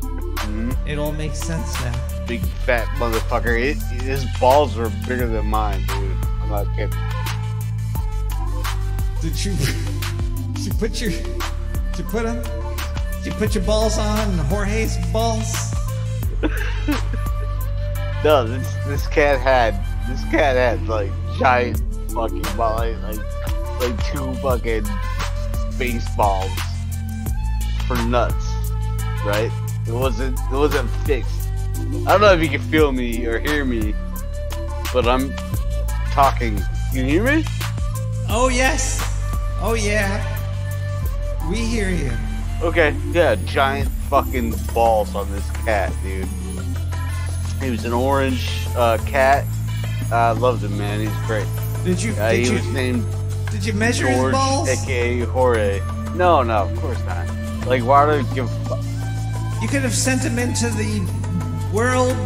Mm-hmm. It all makes sense now. Big fat motherfucker. It, his balls are bigger than mine, dude. I'm not kidding. Did you, did you put your, did you put 'em- Did you put your balls on Jorge's balls? No, this this cat had this cat had like giant fucking balls. like like, two fucking baseballs for nuts, right? It wasn't it wasn't fixed. I don't know if you can feel me or hear me, but I'm talking. You hear me? Oh yes. Oh yeah. We hear you. Okay, yeah, giant fucking balls on this cat, dude. He was an orange uh, cat. I loved him, man. He's great. Did you? Uh, did he you? was named Did you measure his George, balls? aka Jorge. No, no, of course not. Like, why do I give? You could have sent him into the world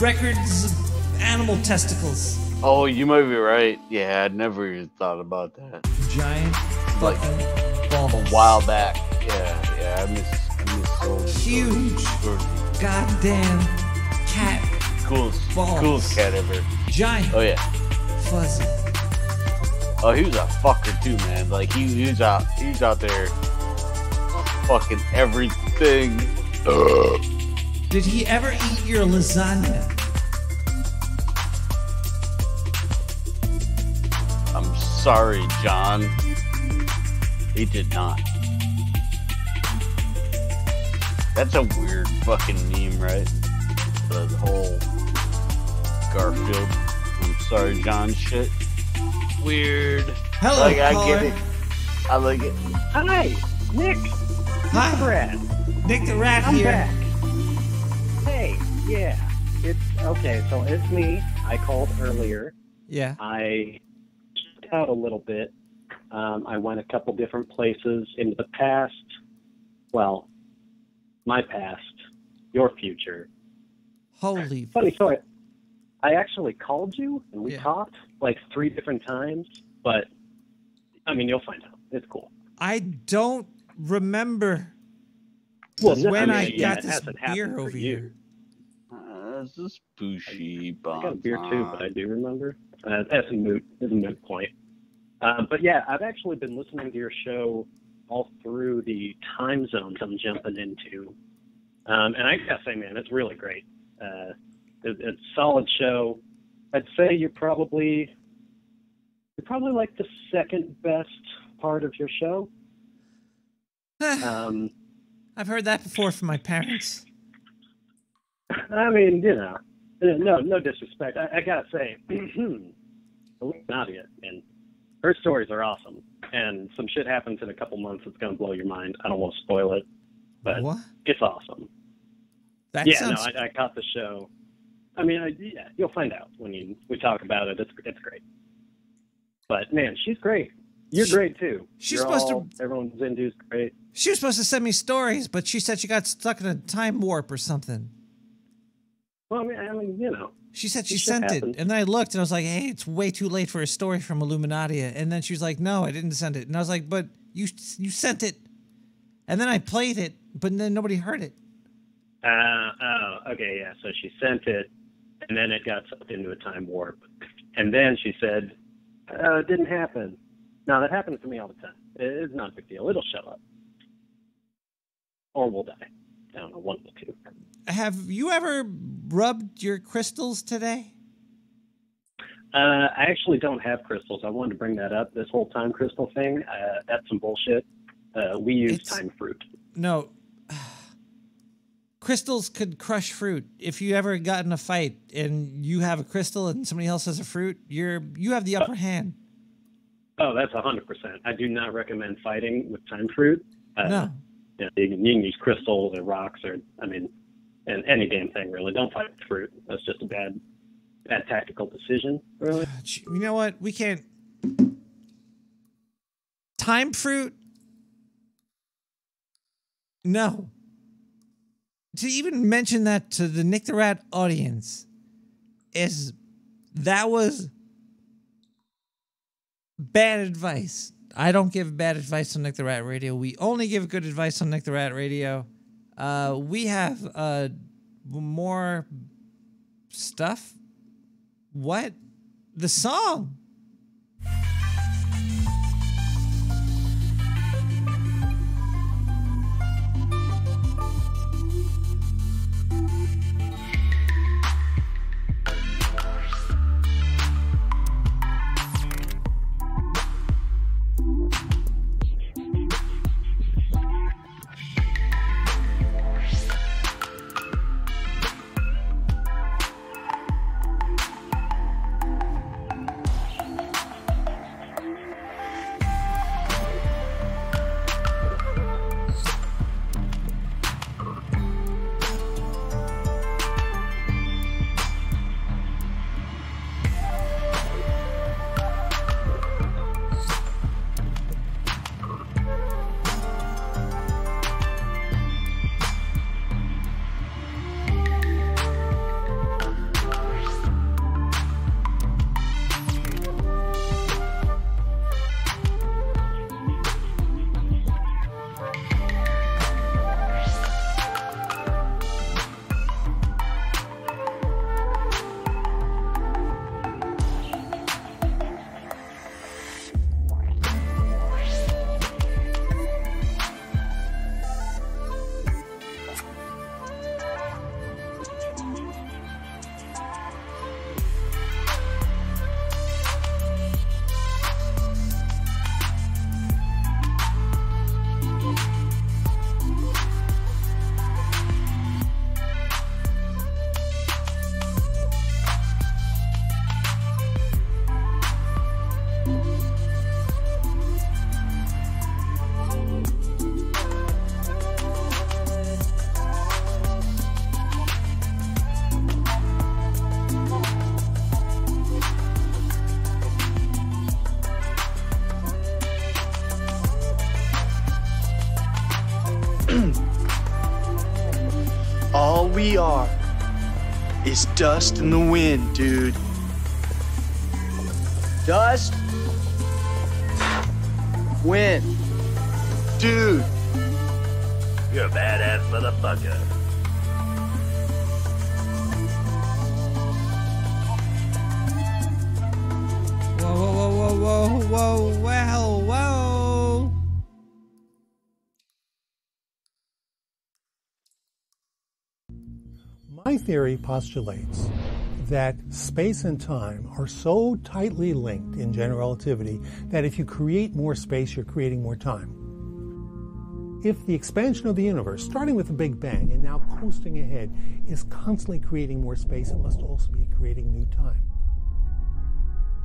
records of animal testicles. Oh, you might be right. Yeah, I'd never even thought about that. Giant Like fucking balls. a while back. Yeah, yeah. I miss, I miss so Huge. Goddamn cat. Coolest, balls. coolest cat ever. Giant. Oh yeah. Fuzzy. Oh, he was a fucker too, man. Like he, he was out, he was out there, fucking everything. Did he ever eat your lasagna? I'm sorry, John. He did not. That's a weird fucking meme, right? The whole Garfield. I'm sorry, John shit. Weird. Hello, like I get it. I like it. Hi, Nick. Hi, Brad. Nick the Rat I'm here. back. Hey, yeah. It's okay, so it's me. I called earlier. Yeah. I checked out a little bit. Um, I went a couple different places into the past. Well, my past, your future. Holy. Funny story. I actually called you and we Yeah. talked like three different times, but I mean, you'll find out. It's cool. I don't remember Well, when I I, mean, yeah, got it this beer over you. here. Uh, this is Bushy I got a beer too, but I do remember. Uh, that's a moot, that's a moot point. Uh, but yeah, I've actually been listening to your show all through the time zones I'm jumping into. Um, and I gotta say, man, it's really great. Uh, it, it's a solid show. I'd say you're probably you're probably like the second best part of your show. um, I've heard that before from my parents. I mean, you know, no, no disrespect. I, I gotta say, Nadia, and her stories are awesome. And some shit happens in a couple months that's gonna blow your mind. I don't want to spoil it, but What? it's awesome. That yeah, sounds. no, I, I caught the show. I mean, I, yeah, you'll find out when you we talk about it. It's it's great. But man, she's great. You're great too. she's You're supposed to- all- Everyone's Zindu's great. She was supposed to send me stories, but she said she got stuck in a time warp or something. Well, I mean, I mean, you know. She said she sent happens. it, and then I looked and I was like, "Hey, it's way too late for a story from Illuminati." And then she was like, "No, I didn't send it." And I was like, "But you you sent it." And then I played it, but then nobody heard it. Uh, oh, okay, yeah. So she sent it, and then it got sucked into a time warp, and then she said, uh, "It didn't happen." Now that happens to me all the time. It's not a big deal. It'll show up, or we'll die. I don't know, one of the two. Have you ever rubbed your crystals today? Uh, I actually don't have crystals. I wanted to bring that up. This whole time crystal thing, uh, that's some bullshit. Uh, we use time fruit. No. Crystals could crush fruit. If you ever got in a fight and you have a crystal and somebody else has a fruit, you're you have the upper hand. Oh, that's a hundred percent. I do not recommend fighting with time fruit. Uh, No. You, know, you, can, you can use crystals or rocks or I mean, and any damn thing really. Don't fight with fruit. That's just a bad, bad tactical decision. Really. You know what? We can't. Time fruit? No. To even mention that to the Nick the Rat audience is that was bad advice. I don't give bad advice on Nick the Rat Radio. We only give good advice on Nick the Rat Radio. Uh, we have uh, more stuff. What? The song. We are is dust in the wind, dude. Dust, wind. Theory postulates that space and time are so tightly linked in general relativity that if you create more space, you're creating more time. If the expansion of the universe, starting with the Big Bang and now coasting ahead, is constantly creating more space, it must also be creating new time.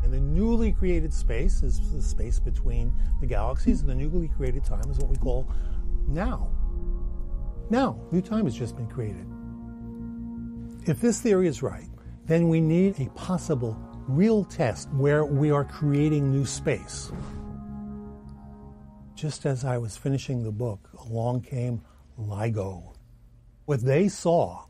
And the newly created space is the space between the galaxies, and the newly created time is what we call now. Now, new time has just been created. If this theory is right, then we need a possible real test where we are creating new space. Just as I was finishing the book, along came LIGO. What they saw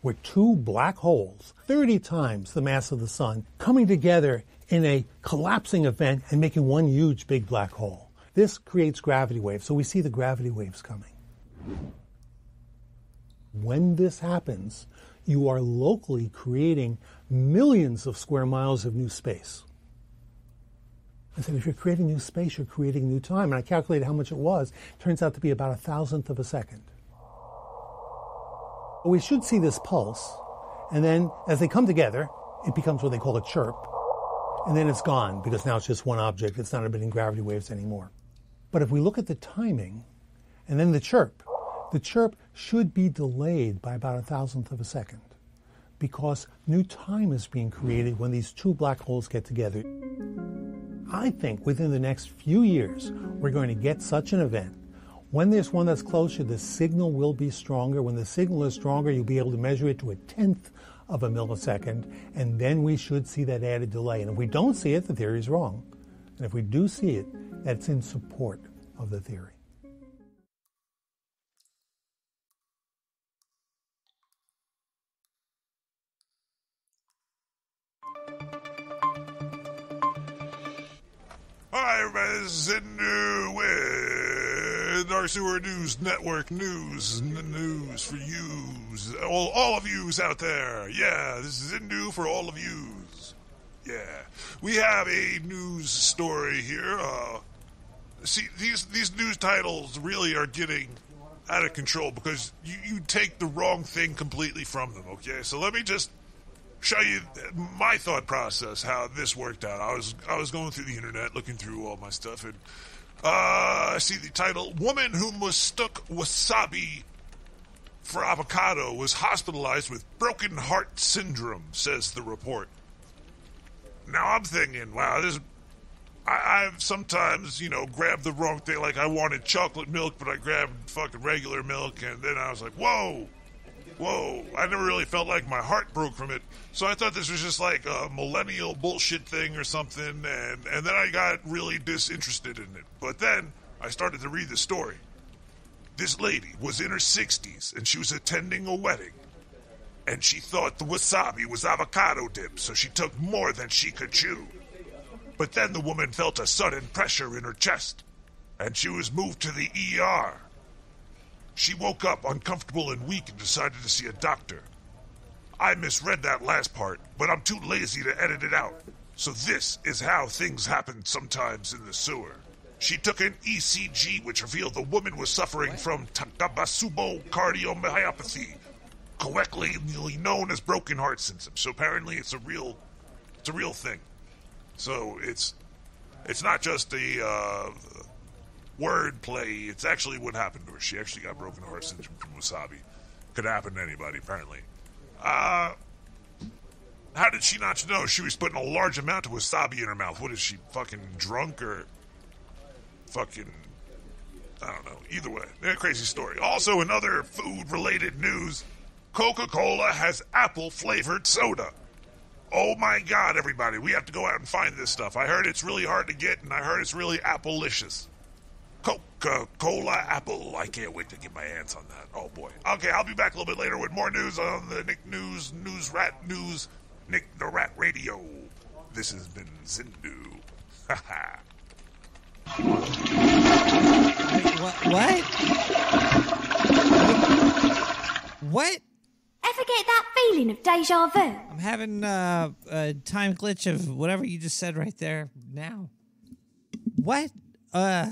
were two black holes, 30 times the mass of the sun, coming together in a collapsing event and making one huge big black hole. This creates gravity waves, so we see the gravity waves coming. When this happens, you are locally creating millions of square miles of new space. I said, if you're creating new space, you're creating new time. And I calculated how much it was. It turns out to be about a thousandth of a second. We should see this pulse, and then as they come together, it becomes what they call a chirp, and then it's gone because now it's just one object. It's not emitting gravity waves anymore. But if we look at the timing, and then the chirp, the chirp should be delayed by about a thousandth of a second because new time is being created when these two black holes get together. I think within the next few years, we're going to get such an event. When there's one that's closer, the signal will be stronger. When the signal is stronger, you'll be able to measure it to a tenth of a millisecond, and then we should see that added delay. And if we don't see it, the theory is wrong. And if we do see it, that's in support of the theory. Is Zindu with our Sewer News Network News. News for yous. All, all of yous out there. Yeah, this is Zindu for all of yous. Yeah. We have a news story here. Uh, see, these, these news titles really are getting out of control because you, you take the wrong thing completely from them, okay? So let me just show you my thought process how this worked out. I was I was going through the internet looking through all my stuff and uh, I see the title "Woman who mistook wasabi for avocado was hospitalized with broken heart syndrome," says the report. Now I'm thinking, wow, this. I, I've sometimes, you know, grabbed the wrong thing. Like I wanted chocolate milk, but I grabbed fucking regular milk, and then I was like, whoa, whoa, I never really felt like my heart broke from it. So I thought this was just like a millennial bullshit thing or something, and, and then I got really disinterested in it. But then I started to read the story. This lady was in her 60s, and she was attending a wedding. And she thought the wasabi was avocado dip, so she took more than she could chew. But then the woman felt a sudden pressure in her chest, and she was moved to the ER. She woke up uncomfortable and weak and decided to see a doctor. I misread that last part, but I'm too lazy to edit it out. So this is how things happen sometimes in the sewer. She took an ECG, which revealed the woman was suffering from Takabasubo cardiomyopathy, colloquially known as broken heart syndrome. So apparently, it's a real, it's a real thing. So it's, it's not just a uh, word play. It's actually what happened to her. She actually got broken heart syndrome from wasabi. Could happen to anybody, apparently. Uh, how did she not know she was putting a large amount of wasabi in her mouth? What is she, fucking drunk or fucking. I don't know. Either way, a crazy story. Also, in other food related news, Coca Cola has apple flavored soda. Oh my god, everybody, we have to go out and find this stuff. I heard it's really hard to get, and I heard it's really apple-licious. Coca Cola Apple. I can't wait to get my hands on that. Oh boy. Okay, I'll be back a little bit later with more news on the Nick News, News Rat News, Nick the Rat Radio. This has been Zindu. Ha ha. What? What? What? Ever get that feeling of deja vu? I'm having uh, a time glitch of whatever you just said right there now. What? Uh.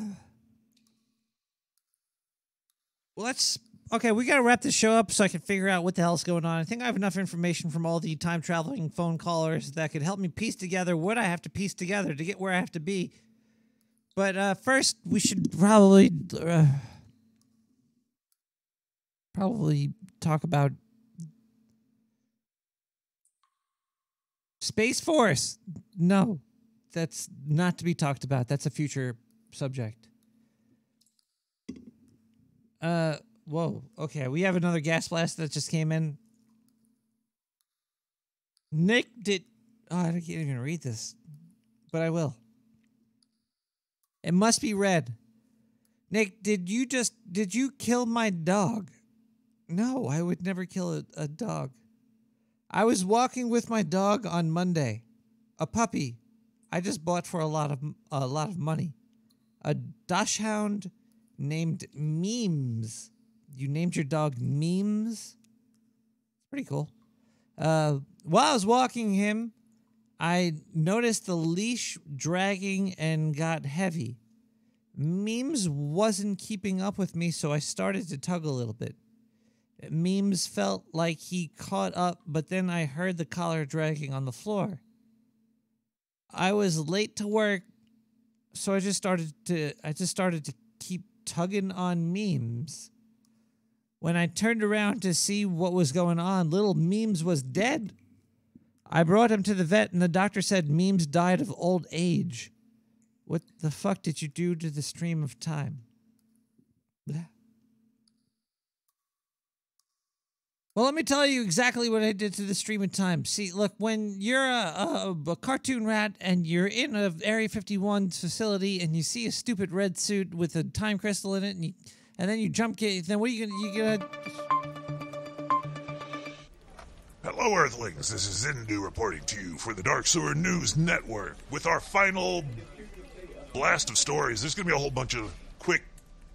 Let's. Okay, we gotta wrap this show up so I can figure out what the hell's going on. I think I have enough information from all the time traveling phone callers that could help me piece together what I have to piece together to get where I have to be. But uh, first, we should probably uh, probably talk about Space Force. No, that's not to be talked about. That's a future subject. Uh, whoa. Okay, we have another gas blast that just came in. Nick did. Oh, I can't even read this, but I will. It must be red. Nick, did you just did you kill my dog? No, I would never kill a, a dog. I was walking with my dog on Monday, a puppy. I just bought for a lot of a lot of money, a dachshund named Memes. You named your dog Memes. Pretty cool. Uh, while I was walking him, I noticed the leash dragging and got heavy. Memes wasn't keeping up with me, so I started to tug a little bit. Memes felt like he caught up, but then I heard the collar dragging on the floor. I was late to work, so I just started to I just started to keep tugging on Memes. When I turned around to see what was going on, little Memes was dead. I brought him to the vet, and the doctor said Memes died of old age. What the fuck did you do to the stream of time? Well, let me tell you exactly what I did to the stream of time. See, look, when you're a, a, a cartoon rat and you're in a Area 51 facility and you see a stupid red suit with a time crystal in it, and you, and then you jump get, then what are you gonna you gonna? Hello, Earthlings. This is Zindu reporting to you for the Dark Sewer News Network with our final blast of stories. There's to be a whole bunch of quick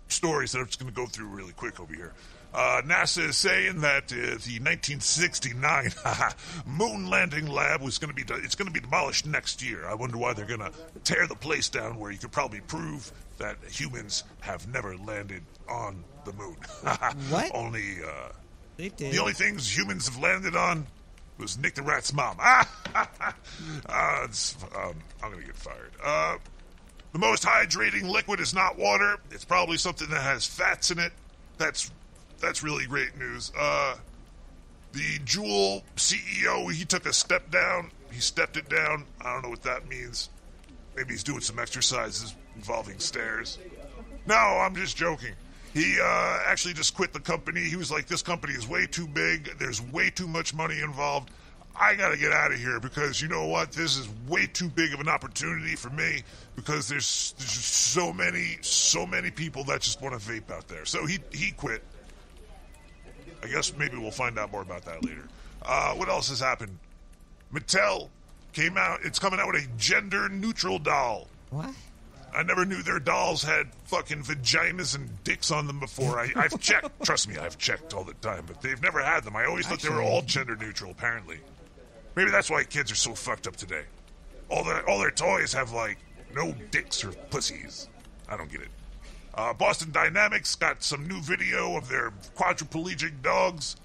stories that I'm just to go through really quick over here. Uh, NASA is saying that uh, the 1969 moon landing lab was going to be de- it's going to be demolished next year. I wonder why they're going to tear the place down where you could probably prove that humans have never landed on the moon. What? Only uh, They did. the only things humans have landed on was Nick the Rat's mom. Ah, uh, it's, um, I'm gonna get fired. Uh, the most hydrating liquid is not water. It's probably something that has fats in it. That's that's really great news. Uh, the Juul CEO he took a step down. He stepped it down. I don't know what that means. Maybe he's doing some exercises involving stairs. No, I'm just joking. He uh, actually just quit the company. He was like, "This company is way too big. There's way too much money involved. I got to get out of here because you know what? This is way too big of an opportunity for me because there's, there's so many, so many people that just want to vape out there. So he he quit. I guess maybe we'll find out more about that later. Uh, what else has happened? Mattel came out. It's coming out with a gender neutral doll. What? I never knew their dolls had fucking vaginas and dicks on them before. I, I've checked. Trust me, I've checked all the time, but they've never had them. I always thought they were all gender neutral. Apparently, maybe that's why kids are so fucked up today. All their all their toys have like no dicks or pussies. I don't get it. Uh, Boston Dynamics got some new video of their quadriplegic dogs.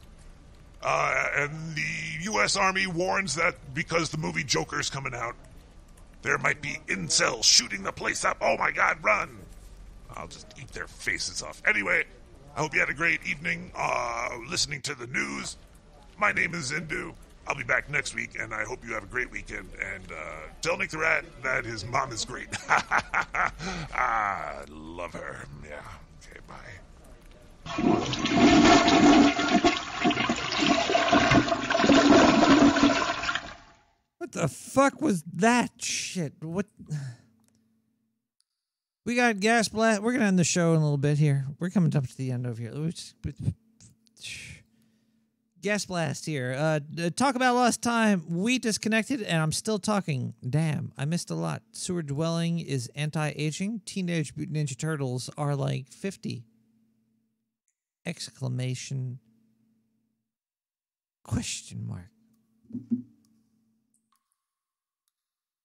Uh, and the U.S. Army warns that because the movie Joker's coming out, there might be incels shooting the place up. Oh my god, run! I'll just eat their faces off. Anyway, I hope you had a great evening uh, listening to the news. My name is Zindu. I'll be back next week, and I hope you have a great weekend. And uh, tell Nick the Rat that his mom is great. I love her. Yeah. Okay, bye. What the fuck was that shit? What? We got gas blast. We're gonna end the show in a little bit here. We're coming up to the end over here. Gas blast here. Uh, talk about lost time. We disconnected, and I'm still talking. Damn, I missed a lot. Sewer dwelling is anti-aging. Teenage Mutant Ninja Turtles are like 50. Exclamation. Question mark.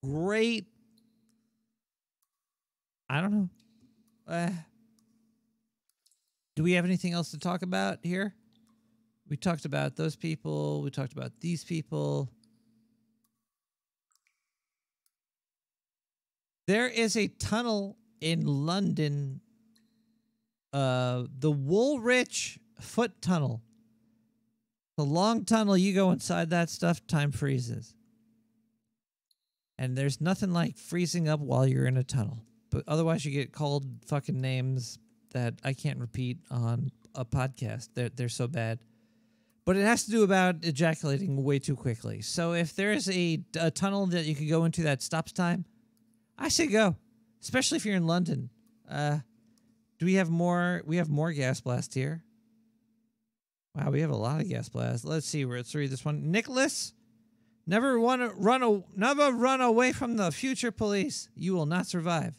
Great. I don't know. Uh, do we have anything else to talk about here? We talked about those people. We talked about these people. There is a tunnel in London, uh, the Woolwich Foot Tunnel. The long tunnel, you go inside that stuff, time freezes. And there's nothing like freezing up while you're in a tunnel. But otherwise, you get called fucking names that I can't repeat on a podcast. They're, they're so bad but it has to do about ejaculating way too quickly. So if there's a, a tunnel that you could go into that stops time, I say go, especially if you're in London. Uh, do we have more? We have more gas blast here. Wow, we have a lot of gas blast. Let's see. Let's read this one. Nicholas, never want to run. A, never run away from the future police. You will not survive.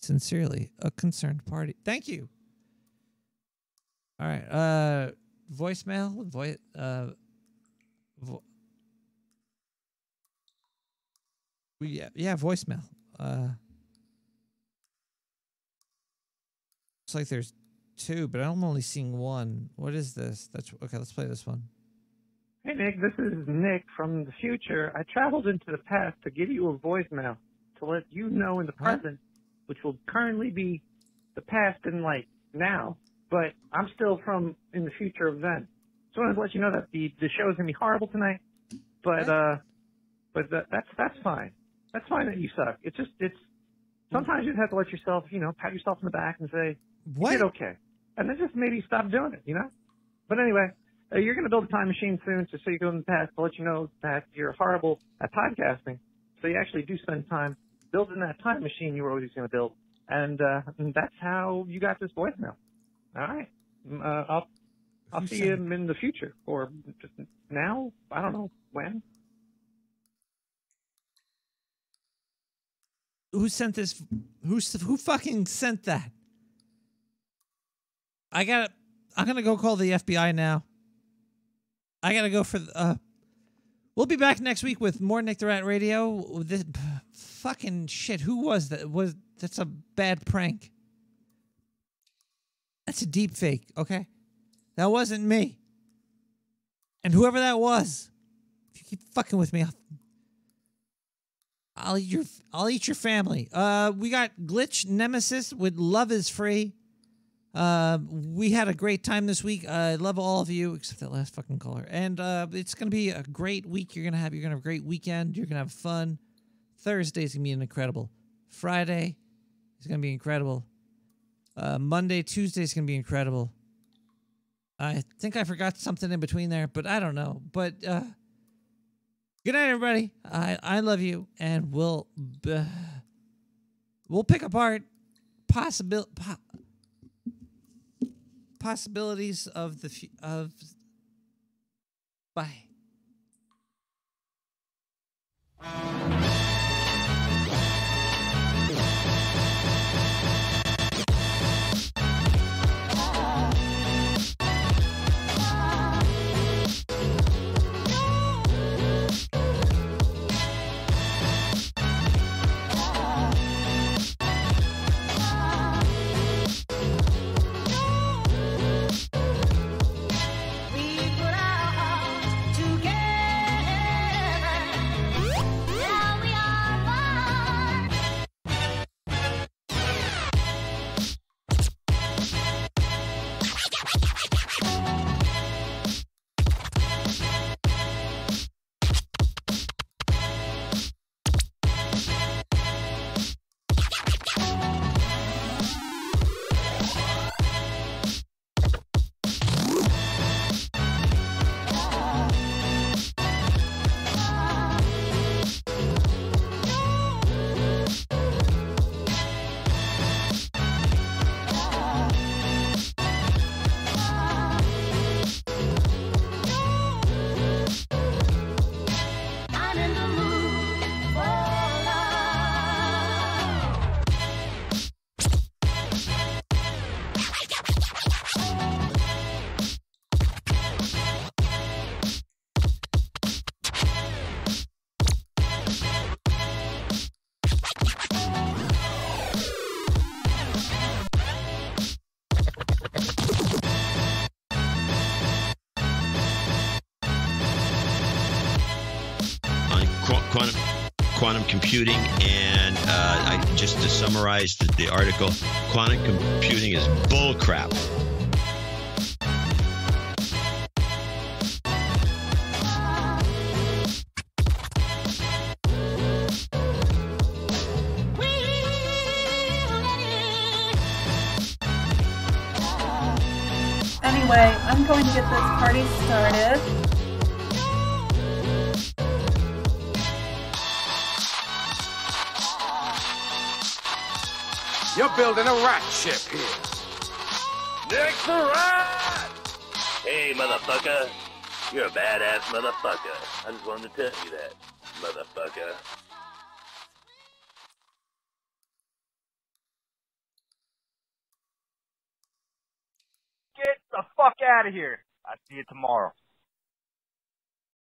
Sincerely, a concerned party. Thank you. All right. Uh voicemail voice uh vo- we yeah, yeah voicemail uh looks like there's two but i'm only seeing one. What is this? That's okay let's play this one. Hey Nick, this is Nick from the future. I traveled into the past to give you a voicemail to let you know in the present, which will currently be the past and like now, but I'm still from in the future of then. So I wanted to let you know that the the show is gonna be horrible tonight, but uh, but that, that's that's fine. That's fine that you suck. It's just it's sometimes you have to let yourself you know pat yourself in the back and say what? did okay, and then just maybe stop doing it. You know. But anyway, uh, you're going to build a time machine soon, just so you go in the past to let you know that you're horrible at podcasting. So you actually do spend time building that time machine you were always going to build, and, uh, and that's how you got this voicemail. All right, Mm, uh, I'll I'll see you in the future, or just now. I don't know when. who sent this? Who who fucking sent that? I gotta i'm gonna go call the fbi now. I gotta go for the, uh we'll be back next week with more nick the rat radio. This fucking shit. Who was that? Was that's a bad prank that's a deep fake okay that wasn't me and whoever that was if you keep fucking with me i'll I'll eat your I'll eat your family. Uh, we got glitch nemesis with love is free. Uh, we had a great time this week. Uh, I love all of you except that last fucking caller. And uh, it's gonna be a great week. You're gonna have you're gonna have a great weekend. You're gonna have fun. Thursday's gonna be an incredible. Friday is gonna be incredible. Uh, Monday, Tuesday's gonna be incredible. I think I forgot something in between there, but I don't know. But uh, Good night, everybody. I I love you, and we'll uh, we'll pick apart possibil po- possibilities of the of. Bye. Computing, and uh, I just to summarize the, the article, quantum computing is bullcrap. Building a rat ship here. Nick the rat! Hey, motherfucker. You're a badass motherfucker. I just wanted to tell you that, motherfucker. Get the fuck out of here. I'll see you tomorrow.